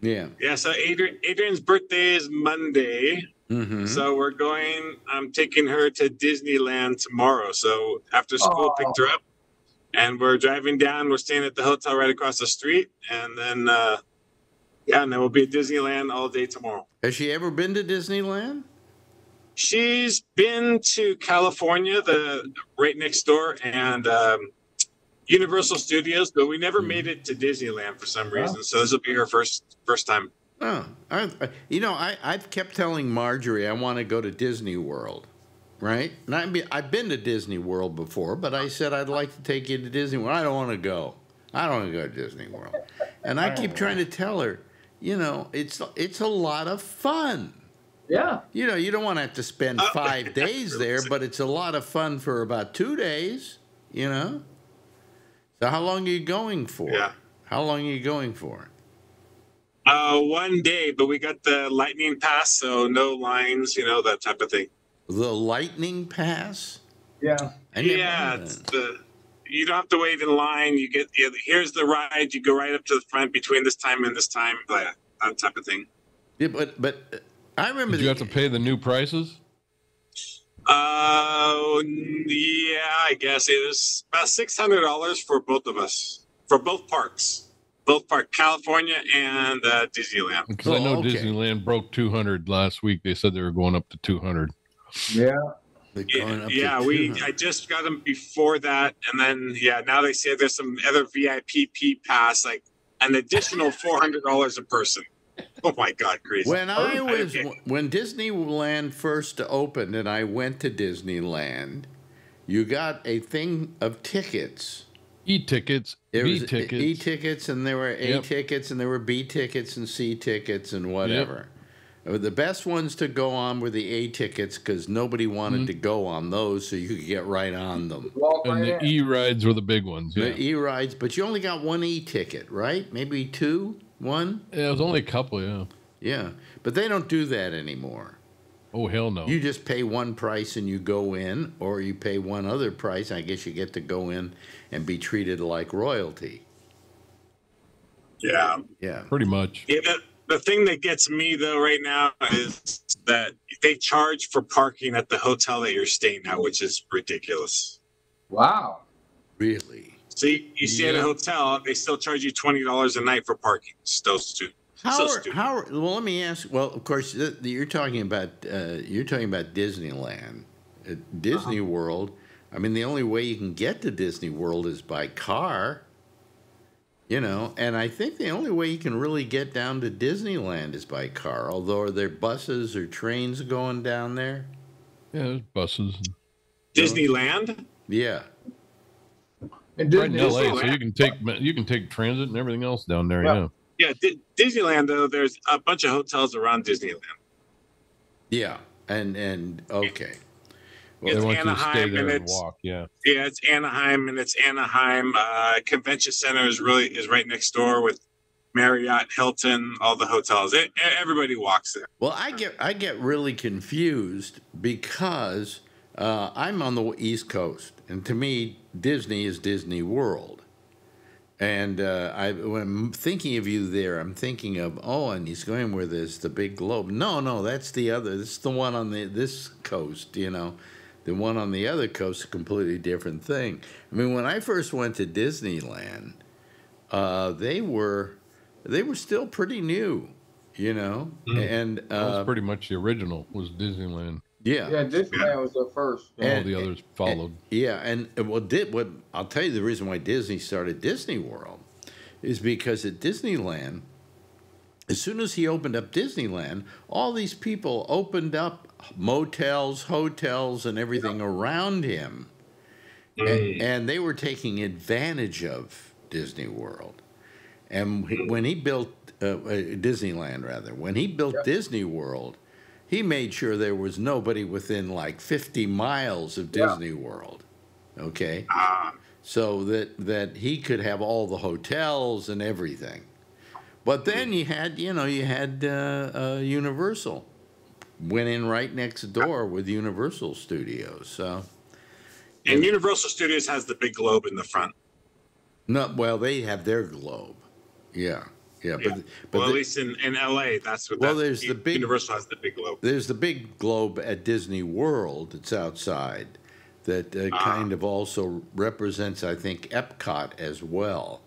Yeah. Yeah, so Adrian Adrian's birthday is Monday. Mm-hmm. So we're going I'm taking her to Disneyland tomorrow. So after school Oh. picked her up and we're driving down, we're staying at the hotel right across the street and then uh yeah, and then we'll be at Disneyland all day tomorrow. Has she ever been to Disneyland? She's been to California, the right next door, and um, Universal Studios, but we never made it to Disneyland for some reason. So this will be her first first time. Oh, I, I- you know, I, I've kept telling Marjorie I want to go to Disney World, right? And I've been, I've been to Disney World before, but I said I'd like to take you to Disney World. I don't want to go. I don't want to go to Disney World. And I keep trying to tell her, you know, it's it's a lot of fun. Yeah. You know, you don't want to have to spend Oh. five days there, but it's a lot of fun for about two days. You know. So how long are you going for? Yeah. How long are you going for? Uh, one day, but we got the lightning pass, so no lines, you know, that type of thing. The Lightning Pass. Yeah. Yeah, it's the you don't have to wait in line. You get yeah, here's the ride. You go right up to the front between this time and this time, that, that type of thing. Yeah, but but uh, I remember. Did you the- have to pay the new prices? Uh, yeah, I guess it was about six hundred dollars for both of us for both parks, both park California and uh, Disneyland. Because I Oh, know okay. Disneyland broke 200 last week. They said they were going up to 200. Yeah. They're Yeah, up yeah, we I just got them before that, and then yeah, now they say there's some other VIP P pass, like an additional four hundred dollars a person. Oh my God, crazy. When I was Okay. when Disneyland first opened and I went to Disneyland, you got a thing of tickets. E-tickets, There was B-tickets. E tickets, and there were A Yep. tickets, and there were B tickets, and C tickets, and whatever. Uh, The best ones to go on were the A tickets because nobody wanted Mm-hmm. to go on those, so you could get right on them. Walk and the in. E-rides were the big ones. Yeah. The E rides, but you only got one E ticket, right? Maybe two, one. yeah, it was only a couple, yeah. Yeah, but they don't do that anymore. Oh, hell no. You just pay one price and you go in, or you pay one other price. I guess you get to go in and be treated like royalty. Yeah. Yeah. Pretty much. Yeah, the, the thing that gets me though right now is that they charge for parking at the hotel that you're staying at, which is ridiculous. Wow. Really? So you, you stay at a hotel, they still charge you twenty dollars a night for parking. Still stupid. How So are, how are, well let me ask well of course th- you're talking about uh, you're talking about Disneyland at Disney World I mean the only way you can get to Disney World is by car you know and I think the only way you can really get down to Disneyland is by car although are there buses or trains going down there Yeah, there's buses. Disneyland? yeah And Right in Disney, LA, so you can take you can take transit and everything else down there. Yeah. Yeah. Yeah, Di- Disneyland though. There's a bunch of hotels around Disneyland. yeah and and okay It's they want you to stay Anaheim and and it's walk. Yeah. yeah, it's Anaheim and it's Anaheim uh, Convention Center is really is right next door with Marriott, Hilton, all the hotels. It, everybody walks there. Well, I get I get really confused because uh, I'm on the East Coast, and to me, Disney is Disney World. And uh, I, when I'm thinking of you there, I'm thinking of oh, and he's going where there's the big globe. No, no, that's the other. This is the one on the this coast. You know, the one on the other coast is a completely different thing. I mean, when I first went to Disneyland, uh, they were they were still pretty new. You know, and That was uh, pretty much the original. Was Disneyland. yeah, yeah, Disneyland was the first. All And- the others followed. Yeah, and uh, what did what I'll tell you the reason why Disney started Disney World is because at Disneyland, as soon as he opened up Disneyland, all these people opened up motels, hotels, and everything around him, and, and they were taking advantage of Disney World. And he- when he built uh, uh, Disneyland, rather, when he built Disney World, he made sure there was nobody within like 50 miles of Yeah. Disney World. Okay, Ah, so that that he could have all the hotels and everything. But then you had, you know, you had uh, uh, Universal went in right next door with Universal Studios. So and Universal Studios has the big globe in the front. no, well, they have their globe. Yeah, yeah, Yeah. but but well, the- at least in, in LA, that's what. Well, there's the big- Universal has the big globe. There's the big globe at Disney World that's outside that uh, Ah. kind of also represents, I think, Epcot as well.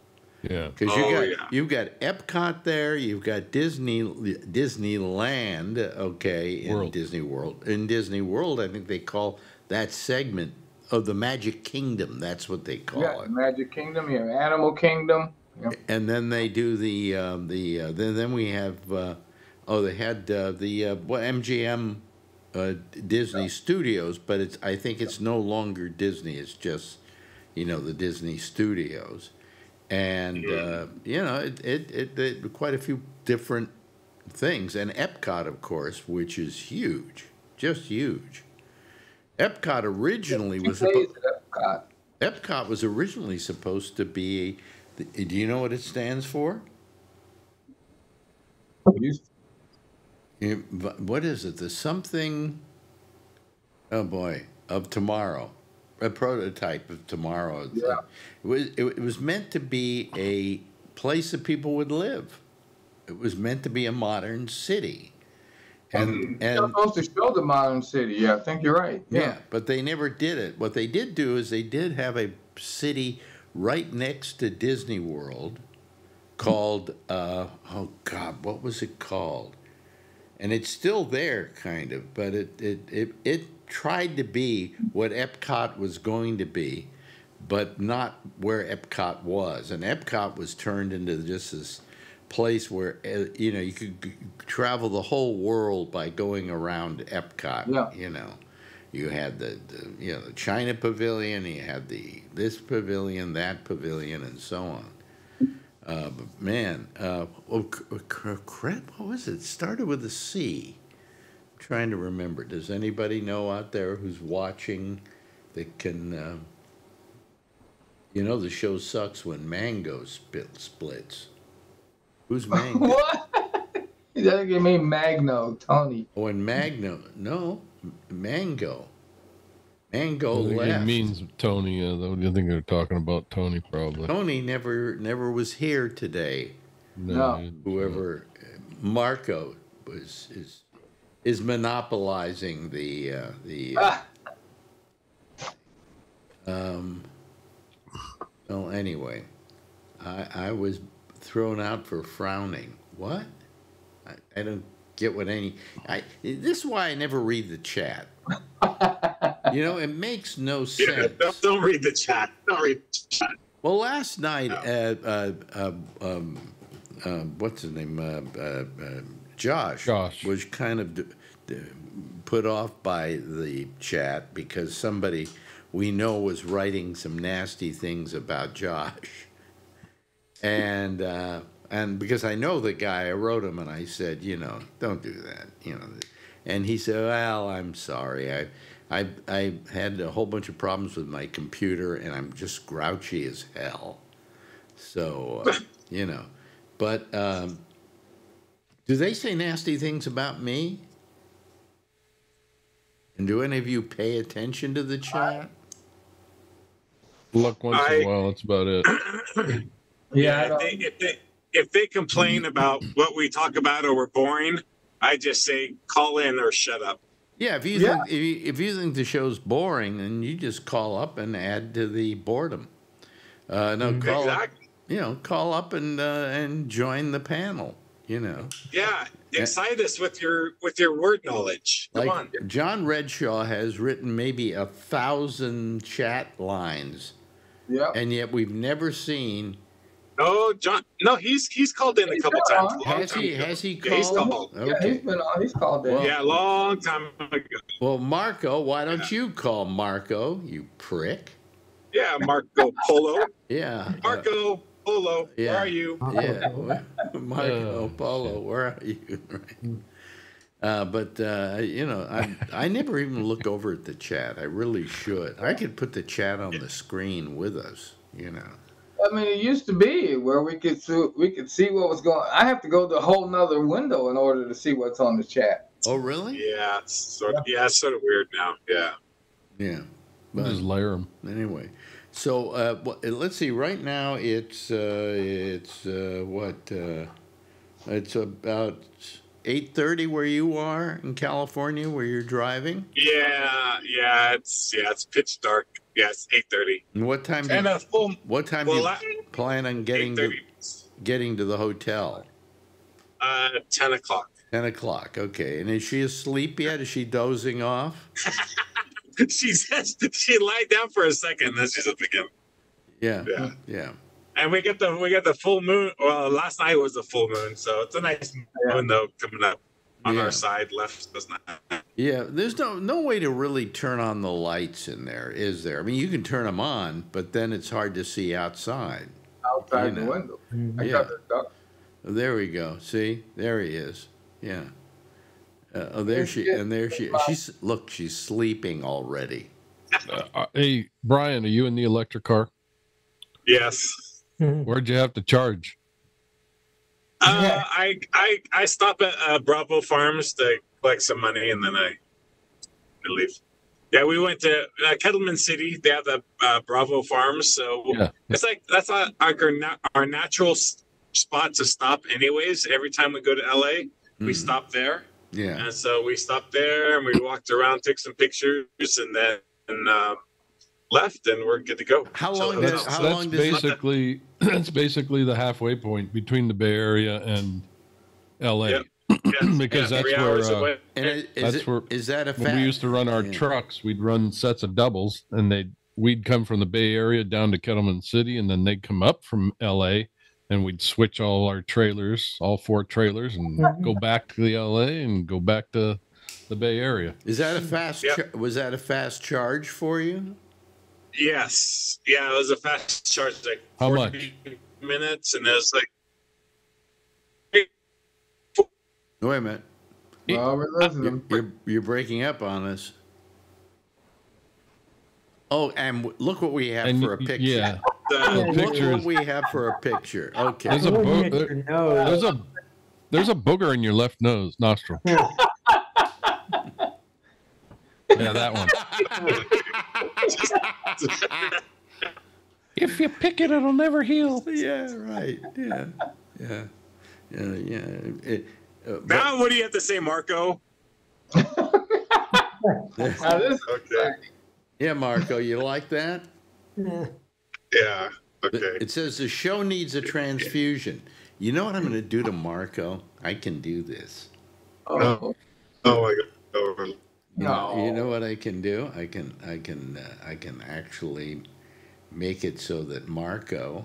Yeah. Because you Oh, got yeah. you've got Epcot there, you've got Disney Disneyland, okay, in World. Disney World. In Disney World, I think they call that segment of the Magic Kingdom. That's what they call it. Yeah, it. Magic Kingdom, you have Animal Kingdom. Yeah. And then they do the um, the uh, then then we have uh, oh they had uh, the uh, what MGM uh, Disney Studios, but it's I think it's no longer Disney. It's just you know the Disney Studios, and uh, you know it, it, it, it quite a few different things, and Epcot of course, which is huge, just huge. Epcot originally was Epcot. Epcot was originally supposed to be. Do you know what it stands for? What is it? The something. Oh boy, of tomorrow, a prototype of tomorrow. Yeah. It was. It, was meant to be a place that people would live. It was meant to be a modern city, and They're and supposed to show the modern city. Yeah, I think you're right. yeah. Yeah. but they never did it. What they did do is they did have a city right next to Disney World called uh, oh God, what was it called? And it's still there, kind of, but it it it, it tried to be what Epcot was going to be, but not where Epcot was. And Epcot was turned into just this place where uh, you know you could travel the whole world by going around Epcot. Yeah. You know, you had the, the you know the China Pavilion, you had the this pavilion, that pavilion, and so on. Uh, but man, uh, oh, crap, what was it? It started with a C. I'm trying to remember. Does anybody know out there who's watching that can? Uh, you know, the show sucks when mango spit, splits. Who's mango? What? You gotta give me Magno, Tony. when Magno? No, mango. Mango left. it means Tony. Uh, though. I think they're talking about Tony probably. Tony never never was here today. No. Whoever Marco was is is monopolizing the uh, the. Uh, Ah, um. Well, anyway, I I was thrown out for frowning. What? I, I don't get what any. I this is why I never read the chat. you know, it makes no Yeah, sense. don't, don't read the chat. Don't read the chat. Well, last night, uh, uh, uh, um, uh, what's his name? Josh, Josh. was kind of put off by the chat because somebody we know was writing some nasty things about Josh, and uh, and because I know the guy, I wrote him and I said, you know, don't do that, you know, and he said, well, I'm sorry, I. I, I had a whole bunch of problems with my computer and I'm just grouchy as hell. So, uh, you know, but um, do they say nasty things about me? And do any of you pay attention to the chat? Look once in a while. That's about it. yeah, I if they, if they if they complain about what we talk about or we're boring, I just say call in or shut up. Yeah, if you Yeah. think if you, if you think the show's boring, then you just call up and add to the boredom. Uh, no, call up, Exactly. you know, call up and uh, and join the panel. You know, Yeah, excite us with your with your word knowledge. Come like on. John Redshaw has written maybe a thousand chat lines, yeah. and yet we've never seen. No, John. No, he's he's called in a couple been times. a Has time he? ago. Has he Yeah, he's called? called. Yeah, Okay. he's been on. He's called in. Well- Yeah, long time ago. Well, Marco, why don't you call Marco? You prick. Yeah, Marco Polo. Yeah. uh, Marco Polo, yeah. where are you? yeah, Marco Oh, Polo, where are you? Right. Uh, but uh, you know, I I never even look over at the chat. I really should. I could put the chat on the screen with us. You know. I mean, it used to be where we could see, we could see what was going. I have to go to a whole nother window in order to see what's on the chat. Oh, really? Yeah, it's sort of, yeah, it's sort of weird now. Yeah. Yeah. But just layer them. anyway, so uh, wha- let's see. Right now, it's uh, it's uh, what? Uh, it's about eight thirty where you are in California, where you're driving. Yeah, yeah, it's yeah, it's pitch dark. Yeah, it's eight thirty. What time? Do And you, full what time well, do you plan on getting to, getting to the hotel? Uh, ten o'clock. Ten o'clock. Okay. And is she asleep yet? Is she dozing off? she says she lied down for a second, and then she's up again. Yeah. Yeah. Yeah. And we get the we get the full moon. Well, last night was the full moon, so it's a nice moon though coming up on Yeah. our side left. Does not. Yeah, there's no no way to really turn on the lights in there, is there? I mean, you can turn them on, but then it's hard to see outside. outside You the know. window. I Yeah. got the duck. There we go. See, there he is. Yeah. Uh, oh, there she and there she. She's look. She's sleeping already. Uh, uh, hey, Brian, are you in the electric car? Yes. Where'd you have to charge? Uh, Yeah. I I I stop at uh, Bravo Farms to collect some money, and then I, I leave. Yeah, we went to uh, Kettleman City. They have the uh, Bravo Farms, so Yeah. it's like that's our our, our natural s- spot to stop. Anyways, every time we go to LA, we Mhm. stop there, Yeah. and so we stopped there and we walked around, took some pictures, and then and, uh, left, and we're good to go. How So long that's- does- That's, how that's long does it- basically that's basically the halfway point between the Bay Area and LA. Yep. yeah, because yeah, that's where, uh. And it, is, That's it, where- is that a fact? When we used to run our Yeah. trucks, we'd run sets of doubles, and they would we'd come from the Bay Area down to Kettleman City, and then they'd come up from LA and we'd switch all our trailers, all four trailers, and go back to the LA and go back to the Bay Area. Is that a fast? Yep. Char- was that a fast charge for you? Yes. Yeah, it was a fast charge, like How 40 minutes, and it was like Wait a minute. Well, we're listening. You're you're breaking up on us. Oh, and look what we have And for a picture. yeah, the, Look picture what is- we have for a picture. Okay. There's a bo- there- there's a there's a booger in your left nose nostril. yeah, that one. if you pick it, it'll never heal. yeah. Right. Yeah. Yeah. Yeah. Yeah. It, uh, but- now, what do you have to say, Marco? This Okay. yeah, Marco, you like that? Yeah. Yeah. Okay. It says the show needs a transfusion. You know what I'm going to do to Marco? I can do this. oh, Oh my god. Oh, You know, No. you know what I can do? I can I can uh, I can actually make it so that Marco.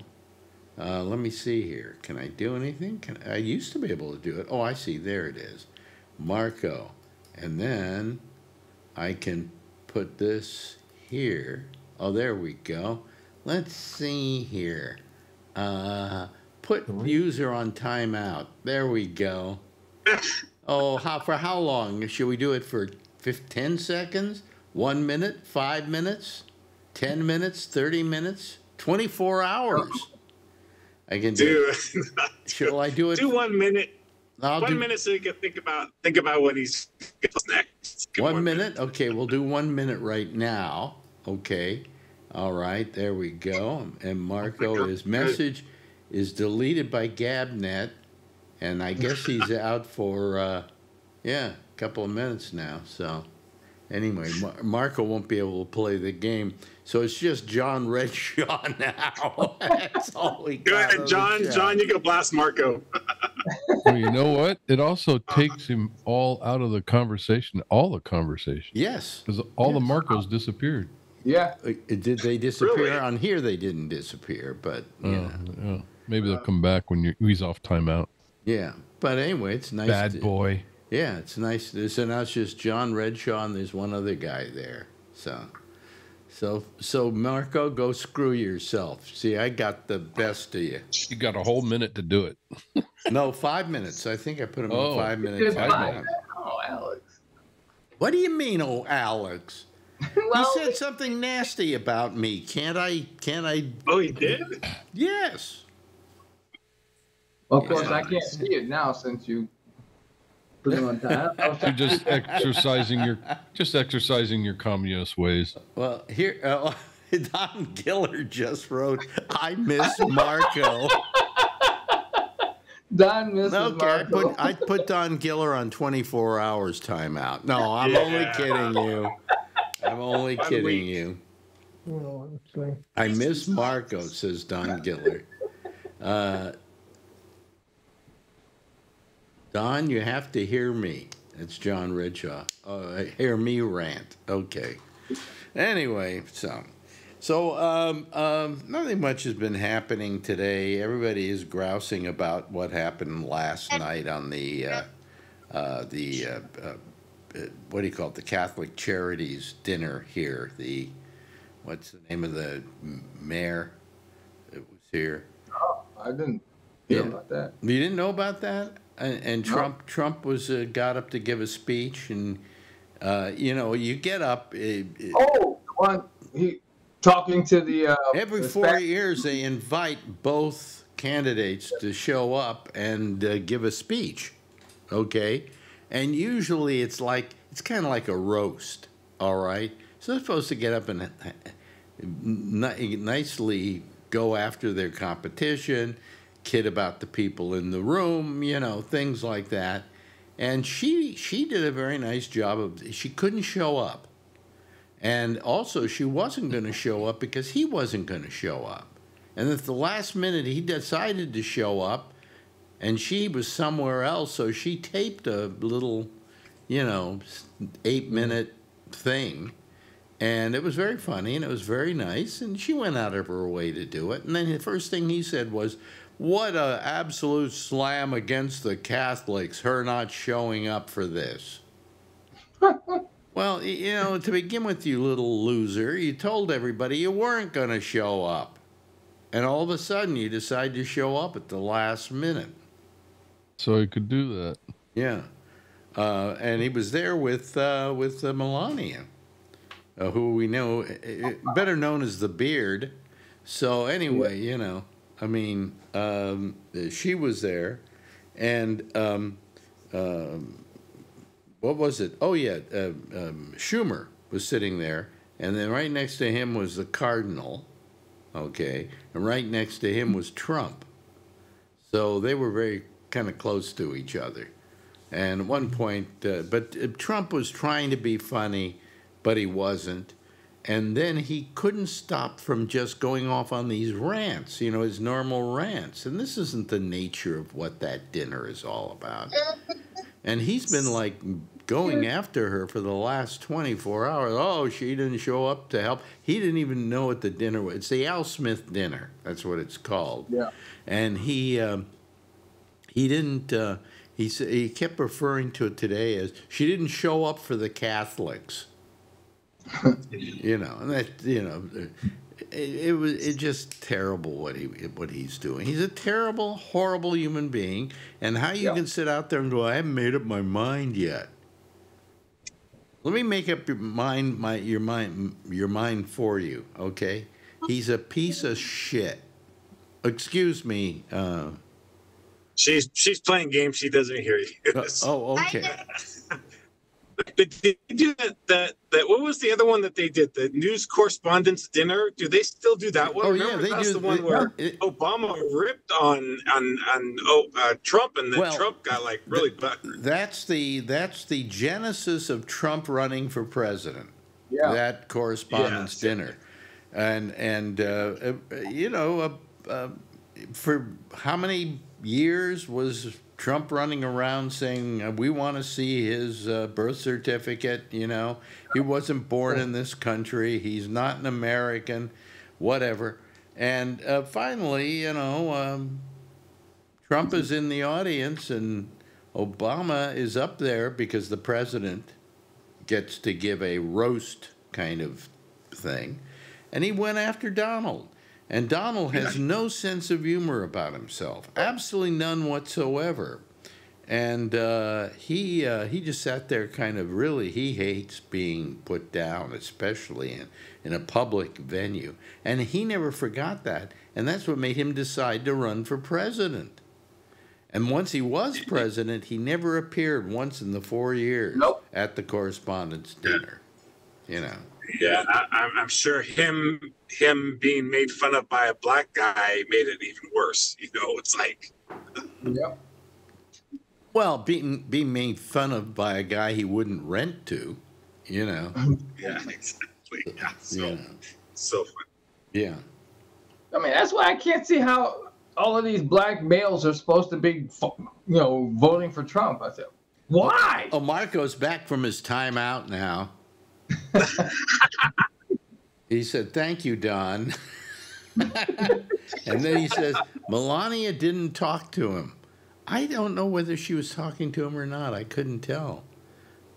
Uh, let me see here. Can I do anything? Can I used to be able to do it? Oh, I see. There it is, Marco, and then I can put this here. Oh, there we go. Let's see here. Uh, put user on timeout. There we go. Oh, how for how long? Should we do it for fif- 10 seconds? 1 minute? 5 minutes? 10 minutes? 30 minutes? 24 hours? I can do do Shall I do it? do one minute. I'll one do minute so you can think about think about what he's next. Give one minute? Okay, we'll do 1 minute right now. Okay. All right, there we go. And Marco, his message is deleted by GABNet, and I guess he's out for, uh, yeah, a couple of minutes now. So, anyway, Mar- Marco won't be able to play the game. So it's just John Redshaw now. That's all we got. ahead, John. John, you can blast Marco. Well, you know what? It also takes him all out of the conversation, all the conversation, Yes. because all the Marcos disappeared. Yeah. Uh, Did they disappear? Really? On here, they didn't disappear, but, you Oh, know. yeah. Maybe they'll come back when you he's off timeout. Yeah, but anyway, it's nice. Bad to- boy. Yeah, it's nice. to- So now it's just John Redshaw and there's one other guy there. So, so, so Marco, go screw yourself. See, I got the best of you. You got a whole minute to do it. No, five minutes. I think I put him Oh. in five minutes. Good Five five. minutes. Oh, Alex. What do you mean, oh Alex? Well, he said something nasty about me. Can't I? Can't I? Oh, he did. Yes. of course, I can't see it now since you put it on time. You're just exercising your just exercising your communist ways. Well, here, uh, Don Giller just wrote, "I miss Marco." Don misses Okay, I Marco. put I put Don Giller on 24 hours timeout. No, I'm only kidding you. I'm only kidding week. you. Well, I miss Marco, says Don Giller. Uh, Don, you have to hear me. It's John Redshaw. Uh, hear me rant. Okay. Anyway, so so um, um, nothing much has been happening today. Everybody is grousing about what happened last night on the uh, uh, the uh, uh, what do you call it? The Catholic Charities dinner here. The what's the name of the mayor that was here? I didn't hear Yeah. about that. You didn't know about that? And, and No. Trump Trump was uh, got up to give a speech, and uh, you know you get up. Uh, uh, Oh, one he talking to the uh, Every the four Spanish- years, they invite both candidates to show up and uh, give a speech. Okay, and usually it's like it's kind of like a roast. All right, so they're supposed to get up and uh, nicely go after their competition, kid about the people in the room, you know, things like that. And she she did a very nice job of. She couldn't show up. And also, she wasn't going to show up because he wasn't going to show up. And at the last minute, he decided to show up, and she was somewhere else. So she taped a little, you know, eight minute thing. And it was very funny and it was very nice. And she went out of her way to do it. And then the first thing he said was, what a absolute slam against the Catholics, her not showing up for this. well, you know, to begin with, you little loser, you told everybody you weren't going to show up. And all of a sudden, you decide to show up at the last minute. So he could do that. Yeah, uh, and he was there with uh, with uh, Melania, uh, who we know uh, uh, better known as the Beard. So anyway, you know, I mean, um, she was there, and um, um, what was it? Oh yeah, uh, um, Schumer was sitting there, and then right next to him was the Cardinal, okay, and right next to him was Trump. So they were very kind of close to each other. And at one point, uh, but uh, Trump was trying to be funny, but he wasn't. And then he couldn't stop from just going off on these rants, you know, his normal rants. And this isn't the nature of what that dinner is all about. And he's been like going after her for the last 24 hours. Oh, she didn't show up to help. He didn't even know what the dinner was. It's the Al Smith dinner. That's what it's called. Yeah. And he um, he didn't. Uh, he he kept referring to it today as she didn't show up for the Catholics. you know, and that you know, it, it was it just terrible what he what he's doing. He's a terrible, horrible human being. And how you Yeah. can sit out there and go, I haven't made up my mind yet. Let me make up your mind, my your mind, your mind for you. Okay, he's a piece of shit. Excuse me. Uh, She's she's playing games. She doesn't hear you. uh, oh, okay. But did they do that, that that what was the other one that they did? The news correspondence dinner. Do they still do that one? Oh, yeah, they that's do- the one they- where it- Obama ripped on on on oh, uh, Trump, and then Well, Trump got like really buttered. That's the that's the genesis of Trump running for president. Yeah. That correspondence Yes. dinner, and and uh, uh, you know, uh, uh, for how many years was Trump running around saying uh, we want to see his uh, birth certificate? You know, he wasn't born in this country. He's not an American, whatever. And uh, finally, you know. Um, Trump is in the audience and Obama is up there because the president gets to give a roast kind of thing. And he went after Donald. And Donald has no sense of humor about himself, absolutely none whatsoever. And uh, he uh, he just sat there, kind of really. He hates being put down, especially in in a public venue. And he never forgot that, and that's what made him decide to run for president. And once he was president, he never appeared once in the four years Nope. at the correspondence dinner. You know. Yeah, I, I'm- I'm sure him him being made fun of by a black guy made it even worse. You know, it's like Yep. Well, being being made fun of by a guy he wouldn't rent to, you know. yeah, exactly. Yeah, so Yeah. so fun. Yeah. I mean, that's why I can't see how all of these black males are supposed to be, you know, voting for Trump. I said, why? Oh, Marco's back from his timeout now. he said, Thank you, Don. and then he says, Melania didn't talk to him. I don't know whether she was talking to him or not. I couldn't tell.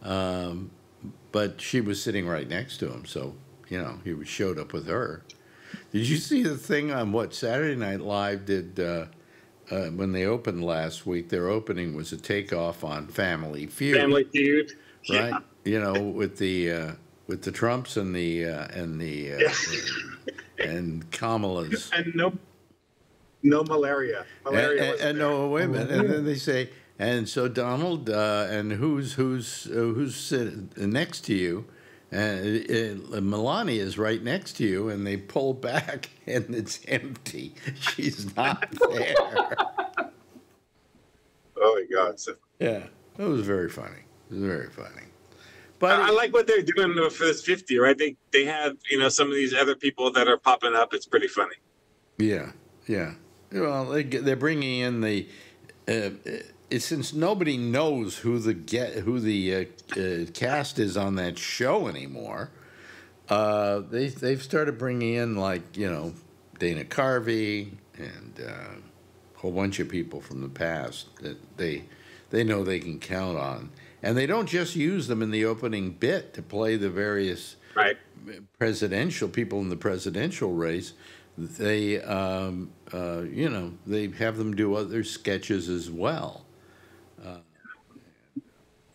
Um, but she was sitting right next to him, so, you know, he was- showed up with her. Did you see the thing on what Saturday Night Live did uh, uh, when they opened last week? Their opening was a takeoff on Family Feud Family Feud. right? Yeah. You know, with the uh, with the Trumps and the uh, and the uh, and Kamala's And no no malaria. and, Malaria and, wasn't and no wait a minute, and then they say, and so Donald, uh, and who's who's uh, who's sitting next to you? And uh, Melania is right next to you, and they pull back, and it's empty. She's not there. Oh my god. Yeah, that was very funny. It was very funny. But I, I like what they're doing for this 50, right? They they have, you know, some of these other people that are popping up. It's pretty funny. Yeah, yeah. Well, they they're bringing in the. Uh, since nobody knows who the get who the uh, uh, cast is on that show anymore, uh, they they've started bringing in like you know Dana Carvey and uh, whole bunch of people from the past that they they know they can count on, and they don't just use them in the opening bit to play the various Right. presidential people in the presidential race. They, um, uh, you know, they have them do other sketches as well. Uh,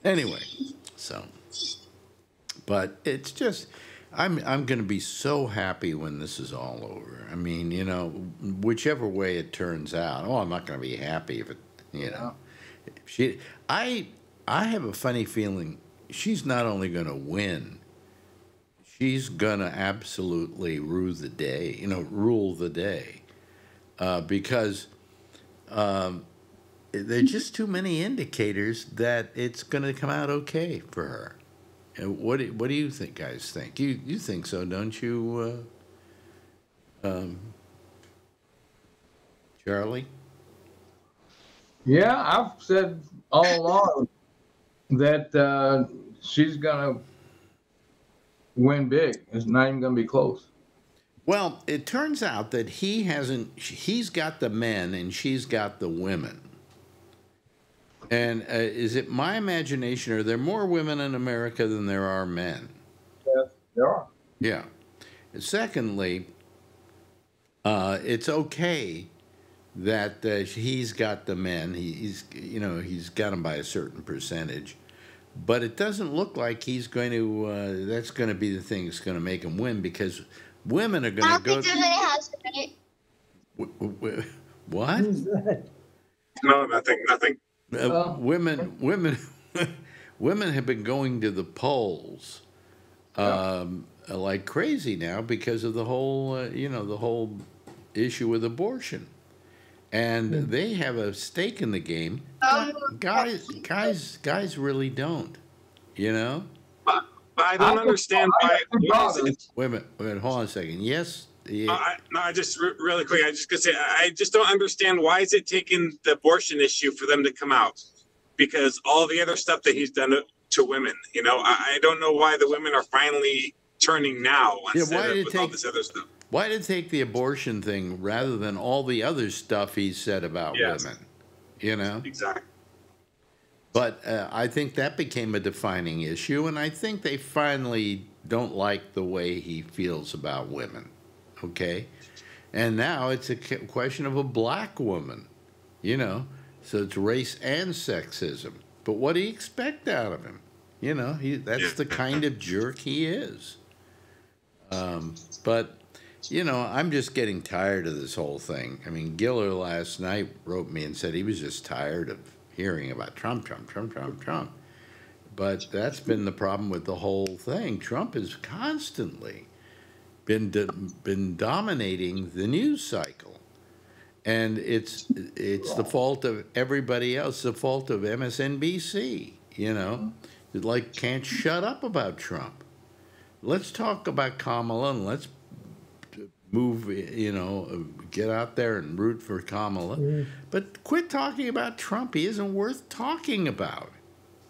anyway, so, but it's just, I'm I'm going to be so happy when this is all over. I mean, you know, whichever way it turns out. Oh, I'm not going to be happy if it, you know, she. I I have a funny feeling she's not only going to win. She's gonna absolutely rule the day, you know, rule the day, uh, because um, there are just too many indicators that it's gonna come out okay for her. And what do, what do you think, guys? Think you you think so, don't you, uh, um, Charlie? Yeah, I've said all along that uh, she's gonna win big. It's not even gonna be close. Well, it turns out that he hasn't. He's got the men and she's got the women. And uh, is it my imagination? Are there more women in America than there are men? Yes, there are. Yeah. Secondly, uh, it's okay that uh, he's got the men. He, he's you know he's got them by a certain percentage, but it doesn't look like he's going to. Uh, that's going to be the thing that's going to make him win because women are going to go. W- w- What? No, nothing, nothing. Uh, Well- women, women, women have been going to the polls um, like crazy now because of the whole, uh, you know, the whole issue with abortion, and they have a stake in the game. Guys, guys, guys really don't. You know. But, but I don't I- understand why. I- why is it- Wait a minute. Wait a minute. Hold on a second. Yes. yeah, Uh, I, no, I just re- really quick. I just gonna say I I just don't understand why is it taking the abortion issue for them to come out because all the other stuff that he's done to, to women. You know, I, I don't know why the women are finally turning now Yeah, why of did it with all take- this other stuff. Why did it take the abortion thing rather than all the other stuff he said about Yes. women? You know. Exactly. But uh, I think that became a defining issue, and I think they finally don't like the way he feels about women. Okay? And now it's a question of a black woman, you know? So it's race and sexism. But what do you expect out of him? You know, he, that's the kind of jerk he is. Um, but, you know, I'm just getting tired of this whole thing. I mean, Giller last night wrote me and said he was just tired of hearing about Trump, Trump, Trump, Trump, Trump. But that's been the problem with the whole thing. Trump has constantly been been dominating the news cycle, and it's it's the fault of everybody else. The fault of MSNBC. You know, like can't shut up about Trump. Let's talk about Kamala and let's move. You know, get out there and root for Kamala, but quit talking about Trump. He isn't worth talking about.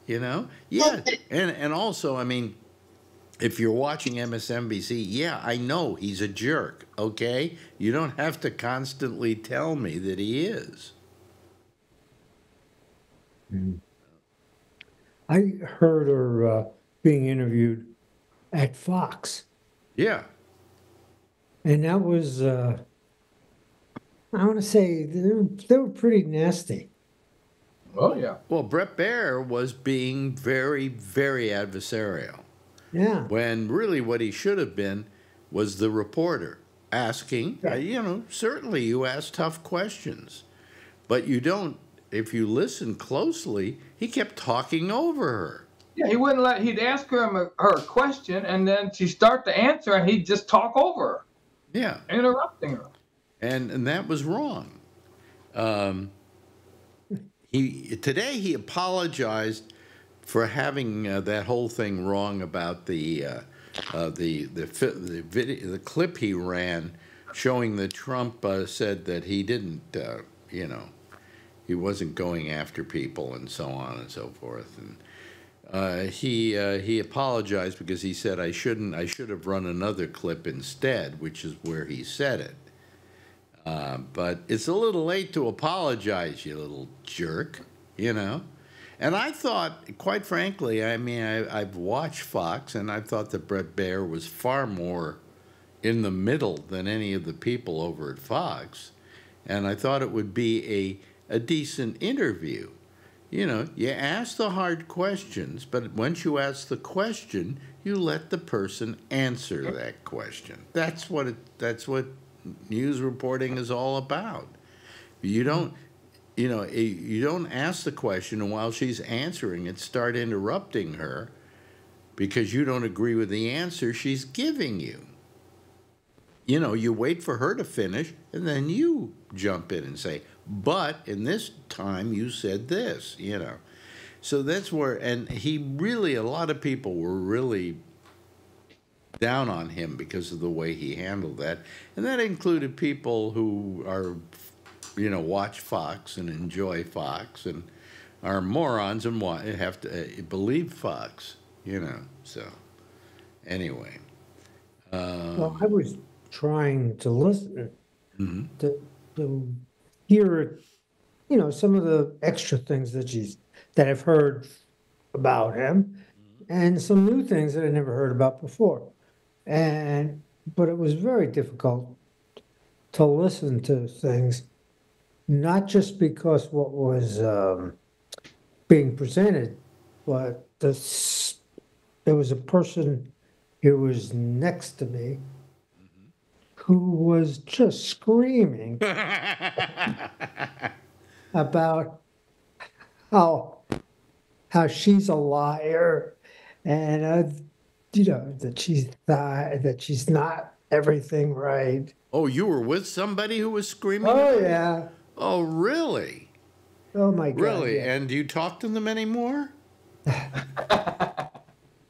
You know, yeah, and and also, I mean, if you're watching MSNBC, yeah, I know he's a jerk. Okay, you don't have to constantly tell me that he is. I heard her uh, being interviewed at Fox, Yeah, and that was, uh, I want to say, they were, they were pretty nasty. Oh yeah. well, Bret Baier was being very, very adversarial. Yeah. when really what he should have been was the reporter asking, uh, you know, certainly you ask tough questions, but you don't, if you listen closely, he kept talking over her. Yeah, he wouldn't let. He'd ask her a, her a question, and then she'd start to answer, and he'd just talk over Yeah. interrupting her. And, and that was wrong. Um, he, today he apologized for having uh, that whole thing wrong about the uh, uh, the the the, video, the clip he ran showing that Trump uh, said that he didn't uh, you know he wasn't going after people and so on and so forth and uh, he uh, he apologized because he said I shouldn't I should have run another clip instead which is where he said it Uh, but it's a little late to apologize, you little jerk, you know? And I thought, quite frankly, I mean, I, I've watched Fox and I thought that Bret Baier was far more in the middle than any of the people over at Fox. And I thought it would be a, a decent interview. You know, you ask the hard questions, but once you ask the question, you let the person answer that question. That's what it, that's what news reporting is all about. You don't, you know, eh, you don't ask the question and while she's answering it, start interrupting her because you don't agree with the answer she's giving you. You know, you wait for her to finish and then you jump in and say, but in this time you said this, you know. So that's where, and he really, a lot of people were really down on him because of the way he handled that. And that included people who are, you know, watch Fox and enjoy Fox and are morons and have to uh, believe Fox, you know. So, anyway. Uh, Well, I was trying to listen mhm. to, to hear, you know, some of the extra things that she's, that I've heard about him and some new things that I never heard about before. And, but it was very difficult to listen to things, not just because what was um, being presented, but this, there was a person who was next to me who was just screaming about how how she's a liar and uh, you know that she's not, that she's not everything right. Oh, you were with somebody who was screaming? Oh yeah. Oh, really? Oh my god. Really? yeah. And do you talk to them anymore?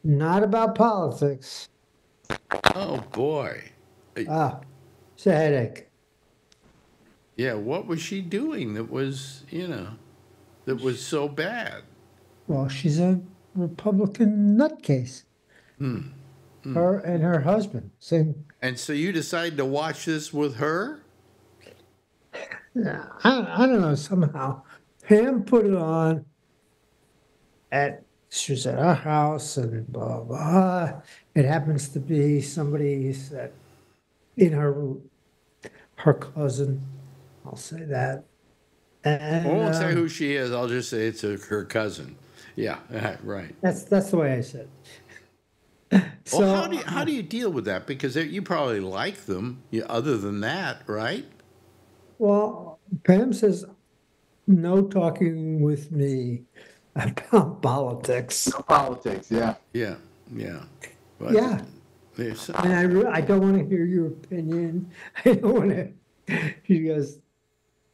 Not about politics. Oh, boy. Ah, it's a headache. Yeah, what was she doing that was, you know, that was so bad? Well, she's a Republican nutcase. Hmm. Her and her husband. Same. And so you decided to watch this with her? Yeah, I, I don't know. Somehow, Pam put it on. At she was at our house and blah blah. It happens to be somebody that in her her cousin. I'll say that. And I won't say um, who she is. I'll just say it's a, her cousin. Yeah, right. That's that's the way I said. it. So well, how do you, how do you deal with that? Because you probably like them. Yeah, other than that, right? well, Pam says no talking with me about politics. Politics, yeah. Yeah, yeah. But Yeah. And I, re- I don't want to hear your opinion. I don't want to. She goes,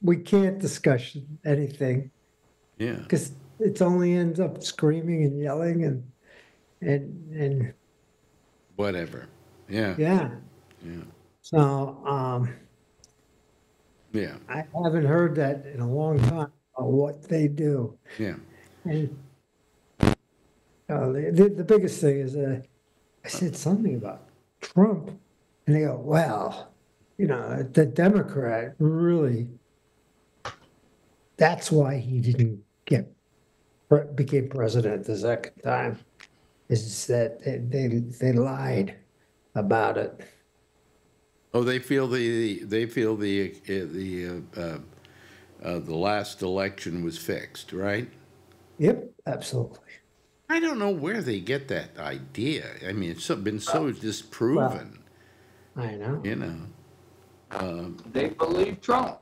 we can't discuss anything yeah. because it's only ends up screaming and yelling and and and Whatever. Yeah. yeah. Yeah. So um, Yeah. I haven't heard that in a long time. About what they do. Yeah. And uh, the, the the biggest thing is uh, I said something about Trump, and they go, "Well, you know, the Democrat really. That's why he didn't get became president the second time, is that they they, they lied about it. Oh, they feel the they feel the uh, the uh, uh, uh, the last election was fixed, right? Yep, absolutely. I don't know where they get that idea. I mean, it's been so disproven, I know. you know. Um, They believe Trump.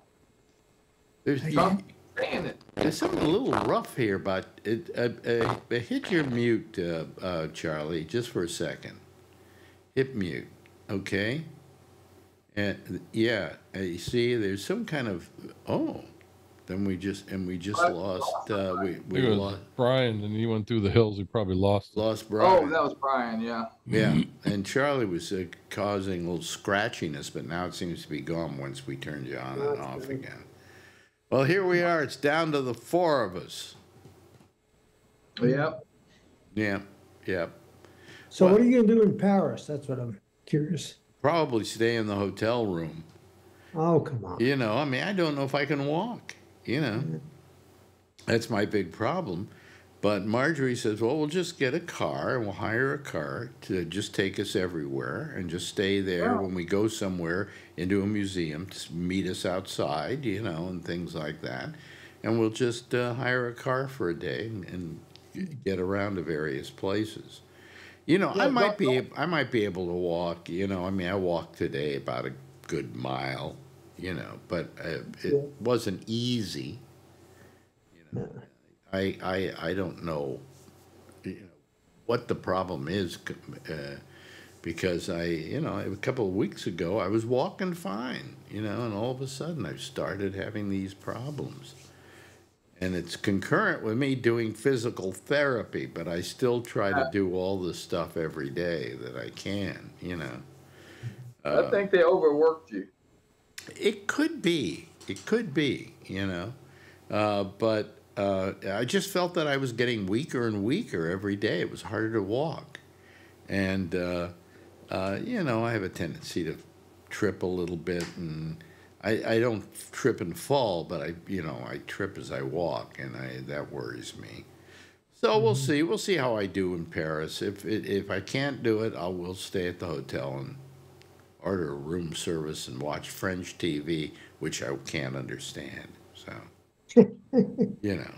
there's, Trump saying it. there's something a little rough here, but it, uh, uh, uh, hit your mute, uh, uh, Charlie, just for a second. Hit mute, okay? And yeah, uh, you see, there's some kind of oh, then we just and we just lost. Uh, we we It was lost Brian, and he went through the hills. He probably lost. lost Brian. Oh, that was Brian, yeah. Yeah, and Charlie was uh, causing a little scratchiness, but now it seems to be gone once we turned you on and off again. Well, here we are. It's down to the four of us. Yep. Yeah, yeah. So Well- what are you gonna do in Paris? That's what I'm curious. Probably stay in the hotel room. Oh, come on. You know, I mean, I don't know if I can walk. You know, that's my big problem. But Marjorie says, well, we'll just get a car and we'll hire a car to just take us everywhere and just stay there Yeah. when we go somewhere into a museum, just meet us outside, you know, and things like that. And we'll just uh, hire a car for a day and, and get around to various places. You know, I might be I might be able to walk. You know, I mean, I walked today about a good mile. You know, but uh, it Yeah. wasn't easy. You know, I I I don't know. You know what the problem is, uh, because I you know a couple of weeks ago I was walking fine. You know, and all of a sudden I've started having these problems. And it's concurrent with me doing physical therapy, but I still try to do all the stuff every day that I can, you know. I think they overworked you. It could be. It could be, you know. Uh, but uh, I just felt that I was getting weaker and weaker every day. It was harder to walk. And, uh, uh, you know, I have a tendency to trip a little bit. And I, I don't trip and fall, but I, you know, I trip as I walk, and I, that worries me. So we'll see. We'll see how I do in Paris. If if I can't do it, I will stay at the hotel and order a room service and watch French TV, which I can't understand. So, you know,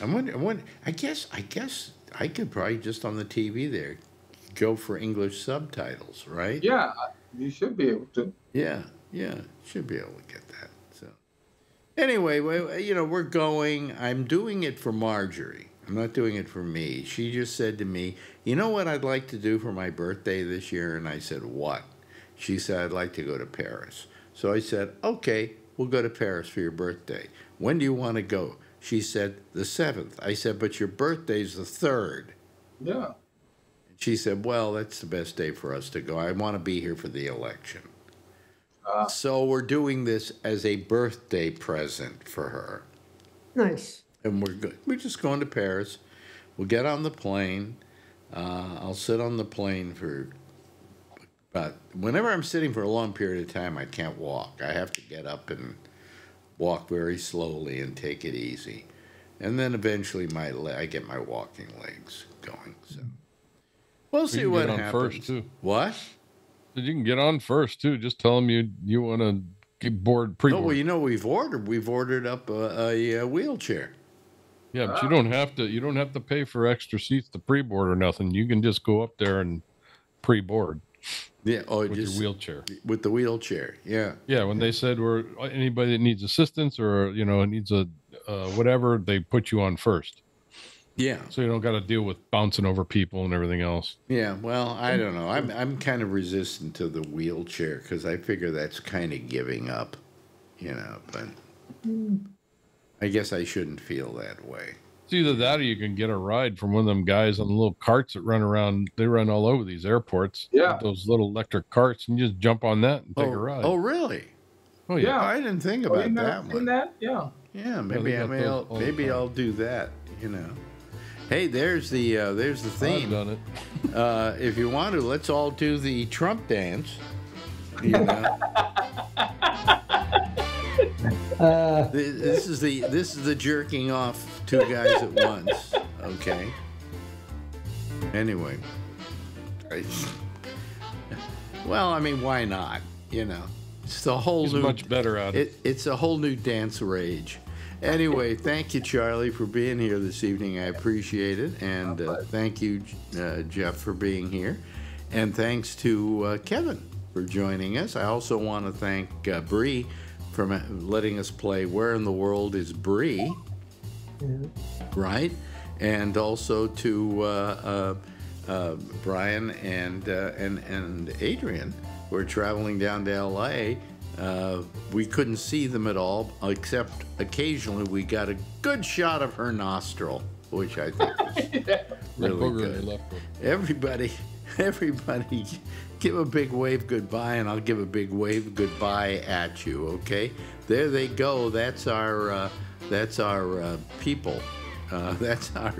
I'm wondering, I'm wondering, I guess, I guess I could probably just on the TV there go for English subtitles, right? Yeah, you should be able to. Yeah, yeah, should be able to get that. So, anyway, well, you know, we're going. I'm doing it for Marjorie. I'm not doing it for me. She just said to me, "You know what I'd like to do for my birthday this year?" And I said, "What?" She said, "I'd like to go to Paris." So I said, "Okay, we'll go to Paris for your birthday. When do you want to go?" She said, "The 7th." I said, "But your birthday's the 3rd." Yeah. She said, Well, that's the best day for us to go. I want to be here for the election. Ah. so we're doing this as a birthday present for her. Nice. And we're good. We're just going to Paris. We'll get on the plane. Uh, I'll sit on the plane for about whenever I'm sitting for a long period of time, I can't walk. I have to get up and walk very slowly and take it easy. And then eventually my I get my walking legs going. So we'll see can what get on happens. first, too. What? You can get on first too. Just tell them you you want to get board pre No, well, you know we've ordered. We've ordered up a, a, uh wheelchair. Yeah, but you don't have to. You don't have to pay for extra seats to pre-board or nothing. You can just go up there and pre-board Yeah. Oh, with just your wheelchair. with the wheelchair. Yeah. Yeah, when they said we're anybody that needs assistance or you know needs a uh, whatever, they put you on first, Yeah. so you don't got to deal with bouncing over people and everything else. Yeah, well, I don't know. I'm I'm kind of resistant to the wheelchair because I figure that's kind of giving up, you know. But I guess I shouldn't feel that way. It's either that or you can get a ride from one of them guys on the little carts that run around. They run all over these airports. Yeah. those little electric carts, and you just jump on that and take oh, a ride. oh, really? Oh, yeah. Yeah. I didn't think Oh, about never that seen one. that? Yeah. Yeah, they maybe I may. I'll, maybe. I'll do that. You know. Hey, there's the uh, there's the I've theme. done it. Uh, if you want to, let's all do the Trump dance. You know. Uh, This is the this is the jerking off two guys at once. Okay. Anyway, well, I mean, why not? You know, it's the whole He's new. much better at it. It, it's a whole new dance rage. Anyway, thank you, Charlie, for being here this evening. I appreciate it, and uh, thank you, uh, Jeff, for being here, and thanks to uh, Kevin for joining us. I also want to thank uh, Bree for ma- letting us play "Where in the World Is Bree," right? And also to uh, uh, uh, Brian and uh, and and Adrian, who are traveling down to L.A. Uh, we couldn't see them at all, except occasionally we got a good shot of her nostril, which I think was The really good. Everybody, everybody, give a big wave goodbye, and I'll give a big wave goodbye at you. Okay, there they go. That's our, uh, that's our uh, people. Uh, that's our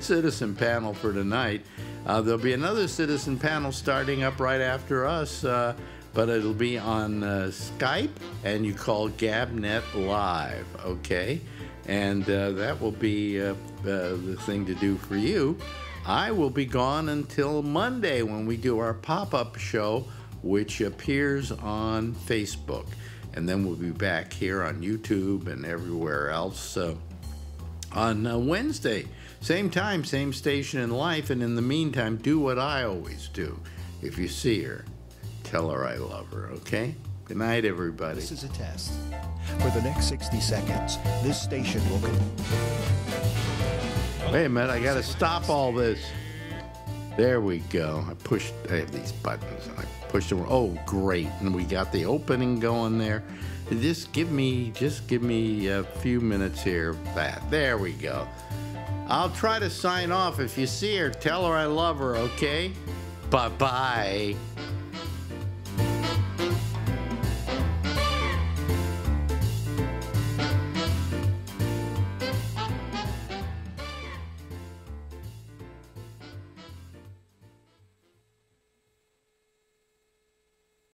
citizen panel for tonight. Uh, there'll be another citizen panel starting up right after us. Uh, but it'll be on uh, Skype, and you call GABNet Live, okay? And that will be the thing to do for you. I will be gone until Monday when we do our pop up show, which appears on Facebook. And then we'll be back here on YouTube and everywhere else uh, on uh, Wednesday. Same time, same station in life. And in the meantime, do what I always do. If you see her, tell her I love her, okay? Good night, everybody. This is a test. For the next 60 seconds, this station will. Wait a minute, I gotta stop all this. There we go. I pushed, I have these buttons and I pushed them. Oh, great. And we got the opening going there. Just give me, just give me a few minutes here. That, there we go. I'll try to sign off. If you see her, tell her I love her, okay? Bye bye.